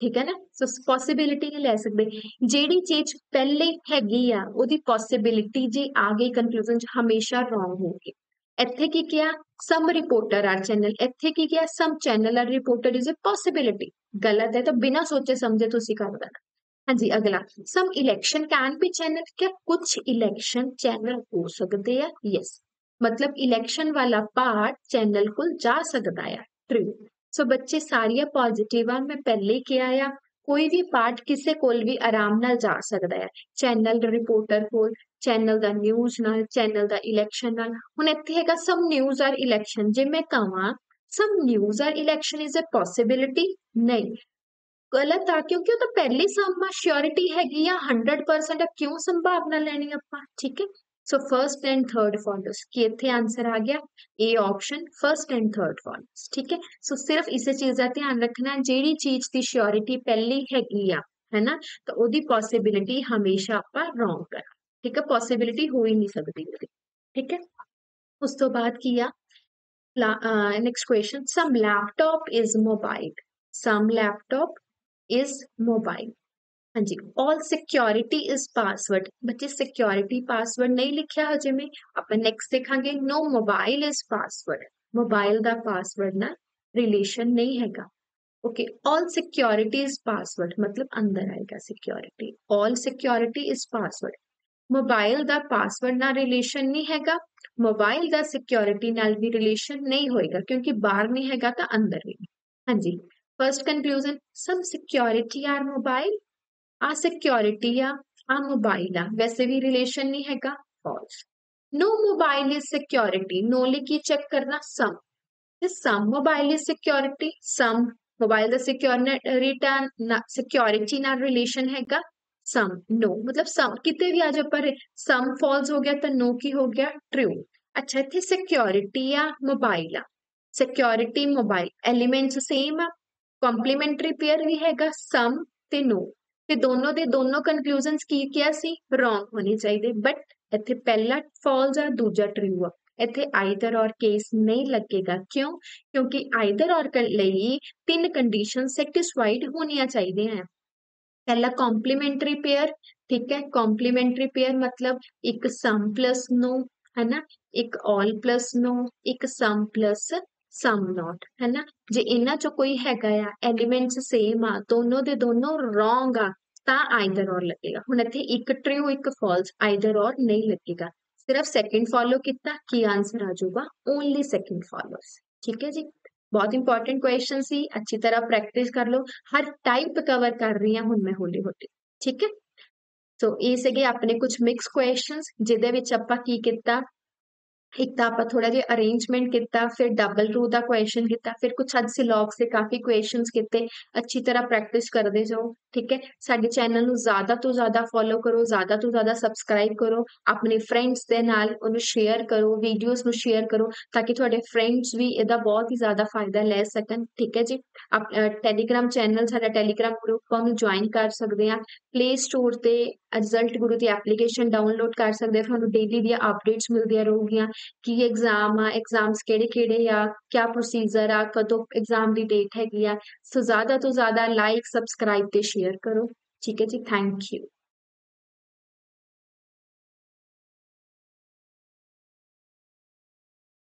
ਠੀਕ ਹੈ ਨਾ ਸੋ ਪੋਸਿਬਿਲਿਟੀ ਨਹੀਂ ਲੈ ਸਕਦੇ ਜਿਹੜੀ ਚੀਜ਼ ਪਹਿਲੇ ਹੈਗੀ ਆ ਉਹਦੀ ਪੋਸਿਬਿਲਿਟੀ ਜੇ ਆ ਗਈ ਕਨਕਲੂਜਨ ਚ ਹਮੇਸ਼ਾ ਰੋਂਗ ਹੋਊਗੀ इतने की क्या? Some reporter are channel are की Ethnikikia, some channel are reporter is a possibility गलत है तो बिना सोचे समझे तो कर देना हाँ जी अगला। सम इलेक्शन कैन भी चैनल क्या कुछ इलेक्शन चैनल हो सकते हैं? यस मतलब इलेक्शन वाला पार्ट चैनल को जा सकता है। ट्रू सो so, बच्चे सारिया पॉजिटिव आ मैं पहले किया या कोई भी पार्ट किसी को आराम न जा सकता है। चैनल रिपोर्टर को चैनल का न्यूज़ न चैनल का इलेक्शन हूँ इतने है सब न्यूज़ आर इलेक्शन जो मैं कह सब news are election is a possibility नहीं गलत आ क्योंकि तो पहले सामा श्योरिटी हैगी हंड्रड परसेंट क्यों संभावना लैनी आप ठीक है so first and third follows कि इतने आंसर आ गया a option first and third follows ठीक है सो सिर्फ़ इस चीज़ का ध्यान रखना जिड़ी चीज़ की श्योरिटी पहली हैगी है ना तो पॉसिबिलिटी हमेशा आप रोंग करा ਠੀਕ ਹੈ ਪੋਸਿਬਿਲਿਟੀ ਹੋ ਹੀ ਨਹੀਂ ਸਕਦੀ ਉਹਦੀ ਠੀਕ ਹੈ ਉਸ ਤੋਂ ਬਾਅਦ ਕੀ ਆ next question some laptop is mobile some laptop is mobile ਹਾਂਜੀ ਆਲ ਸਿਕਿਉਰਿਟੀ ਇਜ਼ ਪਾਸਵਰਡ ਬੱਚੇ ਸਿਕਿਉਰਿਟੀ ਪਾਸਵਰਡ ਨਹੀਂ ਲਿਖਿਆ ਹਜੇ ਮੈਂ ਆਪਾਂ ਨੈਕਸਟ ਦੇਖਾਂਗੇ no mobile is password mobile the password ਨਾਲ ਰਿਲੇਸ਼ਨ ਨਹੀਂ ਹੈਗਾ okay all security is password ਮਤਲਬ ਅੰਦਰ ਆਏਗਾ security all security is password mobile ਦਾ ਪਾਸਵਰਡ ਨਾਲ ਰਿਲੇਸ਼ਨ ਨਹੀਂ ਹੈਗਾ ਮੋਬਾਈਲ ਦਾ ਸਿਕਿਉਰਿਟੀ ਨਾਲ ਵੀ ਰਿਲੇਸ਼ਨ ਨਹੀਂ ਹੋਏਗਾ ਕਿਉਂਕਿ ਬਾਹਰ ਨਹੀਂ ਹੈਗਾ ਤਾਂ ਅੰਦਰ ਵੀ ਹਾਂਜੀ first conclusion some security are mobile ਆ ਸਿਕਿਉਰਿਟੀ ਆ ਆ ਮੋਬਾਈਲ ਆ ਵੈਸੇ ਵੀ ਰਿਲੇਸ਼ਨ ਨਹੀਂ ਹੈਗਾ false no mobile is security no ਲਿਖੀ ਚੈੱਕ ਕਰਨਾ ਸਮ ਤੇ some mobile is security some mobile the security ਨਾ ਸਿਕਿਉਰਿਟੀ ਨਾਲ ਰਿਲੇਸ਼ਨ ਹੈਗਾ ਸਮ no ਮਤਲਬ ਸਮ ਕਿਤੇ ਵੀ ਆ ਜਾ ਪਰ ਸਮ ਫਾਲਸ ਹੋ ਗਿਆ ਤਾਂ no ਕੀ ਹੋ ਗਿਆ ਟਰੂ ਅੱਛਾ ਇੱਥੇ ਸਿਕਿਉਰਿਟੀ ਆ ਮੋਬਾਈਲ ਆ ਸਿਕਿਉਰਿਟੀ ਮੋਬਾਈਲ ਐਲੀਮੈਂਟਸ ਸੇਮ ਆ ਕੰਪਲੀਮੈਂਟਰੀ ਪੇਅਰ ਵੀ ਹੈਗਾ ਸਮ ਤੇ no ਤੇ ਦੋਨੋਂ ਦੇ ਦੋਨੋਂ ਕਨਕਲੂਜਨਸ ਕੀ ਕਿਹਾ ਸੀ ਰੋਂਗ ਹੋਣੇ ਚਾਹੀਦੇ ਬਟ ਇੱਥੇ ਪਹਿਲਾ ਫਾਲਸ ਆ ਦੂਜਾ ਟਰੂ ਆ ਇੱਥੇ ਆਈਦਰ ਔਰ ਕੇਸ ਨਹੀਂ ਲੱਗੇਗਾ ਕਿਉਂ ਕਿਉਂਕਿ ਆਈਦਰ ਔਰ ਲਈ ਤਿੰਨ ਕੰਡੀਸ਼ਨ ਸੈਟੀਸਫਾਈਡ ਹੋਣੀਆਂ ਚਾਹੀਦੀਆਂ ਆ ਪਹਿਲਾ ਕੰਪਲੀਮੈਂਟਰੀ ਪੇਅਰ ਠੀਕ ਹੈ ਕੰਪਲੀਮੈਂਟਰੀ ਪੇਅਰ ਮਤਲਬ ਇੱਕ ਸਮ ਪਲਸ ਨੋ ਹੈ ਨਾ ਇੱਕ ਆਲ ਪਲਸ ਨੋ ਇੱਕ ਸਮ ਪਲਸ ਸਮ ਨਾਟ ਹੈ ਨਾ ਜੇ ਇਹਨਾਂ ਚੋਂ ਕੋਈ ਹੈਗਾ ਆ ਐਲੀਮੈਂਟਸ ਸੇਮ ਆ ਦੋਨੋਂ ਦੇ ਦੋਨੋਂ ਰੋਂਗ ਆ ਤਾਂ ਆਈਦਰ ਔਰ ਲੱਗੇਗਾ ਹੁਣ ਇੱਥੇ ਇੱਕ ਟਰੂ ਇੱਕ ਫਾਲਸ ਆਈਦਰ ਔਰ ਨਹੀਂ ਲੱਗੇਗਾ ਸਿਰਫ ਸੈਕਿੰਡ ਫਾਲੋ ਕੀਤਾ ਕੀ ਆਨਸਰ ਆ ਜਾਊਗਾ ਓਨਲੀ ਸੈਕਿੰਡ ਫਾਲੋਸ ਠੀਕ ਹੈ ਜੀ ਬਹੁਤ ਇੰਪੋਰਟੈਂਟ ਕੁਐਸਚਨ ਸੀ ਅੱਛੀ ਤਰ੍ਹਾਂ ਪ੍ਰੈਕਟਿਸ ਕਰ ਲਓ ਹਰ ਟਾਈਪ ਕਵਰ ਕਰ ਰਹੀ ਹਾਂ ਹੁਣ ਮੈਂ ਹੌਲੀ ਹੌਲੀ ਠੀਕ ਹੈ ਸੋ ਇਹ ਸੀਗੇ ਆਪਣੇ ਕੁਝ ਮਿਕਸ ਕੁਐਸਚਨਸ ਜਿਹਦੇ ਵਿੱਚ ਆਪਾਂ ਕੀ ਕੀਤਾ ਇੱਕ ਤਾਂ ਆਪਾਂ ਥੋੜਾ ਜਿਹਾ ਅਰੇਂਜਮੈਂਟ ਕੀਤਾ, ਫਿਰ ਡਬਲ ਰੂ ਦਾ ਕੁਐਸਚਨ ਕੀਤਾ, ਫਿਰ ਕੁਝ ਅੱਜ ਸਿਲੌਗਸ ਦੇ ਕਾਫੀ ਕੁਐਸਚਨਸ ਕੀਤੇ, ਅੱਛੀ ਤਰ੍ਹਾਂ ਪ੍ਰੈਕਟਿਸ ਕਰਦੇ ਜਾਓ, ਠੀਕ ਹੈ? ਸਾਡੇ ਚੈਨਲ ਨੂੰ ਜ਼ਿਆਦਾ ਤੋਂ ਜ਼ਿਆਦਾ ਫੋਲੋ ਕਰੋ, ਜ਼ਿਆਦਾ ਤੋਂ ਜ਼ਿਆਦਾ ਸਬਸਕ੍ਰਾਈਬ ਕਰੋ, ਆਪਣੇ ਫਰੈਂਡਸ ਦੇ ਨਾਲ ਉਹਨੂੰ ਸ਼ੇਅਰ ਕਰੋ ਵੀਡੀਓਜ਼ ਨੂੰ ਸ਼ੇਅਰ ਕਰੋ, ਤਾਂ ਕਿ ਤੁਹਾਡੇ ਫਰੈਂਡਸ ਵੀ ਇਹਦਾ ਬਹੁਤ ਹੀ ਜ਼ਿਆਦਾ ਫਾਇਦਾ ਲੈ ਸਕਣ, ਠੀਕ ਹੈ ਜੀ? ਆਪ ਟੈਲੀਗ੍ਰਾਮ ਚੈਨਲ ਸਾਡਾ ਟੈਲੀਗ੍ਰਾਮ ਗਰੁੱਪ ਨੂੰ ਜੁਆਇਨ ਕਰ ਸਕਦੇ ਆ ਪਲੇ ਸਟੋਰ ਤੇ ਰਿਜ਼ਲਟ ਗੁਰੂ ਦੀ ਐਪਲੀਕੇਸ਼ਨ ਡਾਊਨਲੋਡ ਕਰ ਸਕਦੇ ਆ ਤੁਹਾਨੂੰ ਡੇਲੀ ਦੀਆਂ ਅਪਡੇਟਸ ਮਿਲਦੀਆਂ ਰਹੂਗੀਆਂ। कि एग्ज़ाम आ एग्ज़ाम्स केह्ड़े आ, क्या प्रोसीजर आ, कदों एग्ज़ाम की डेट हैगी सो ज़्यादा तो ज़्यादा लाइक सबसक्राइब ते शेयर करो। ठीक है जी थैंक यू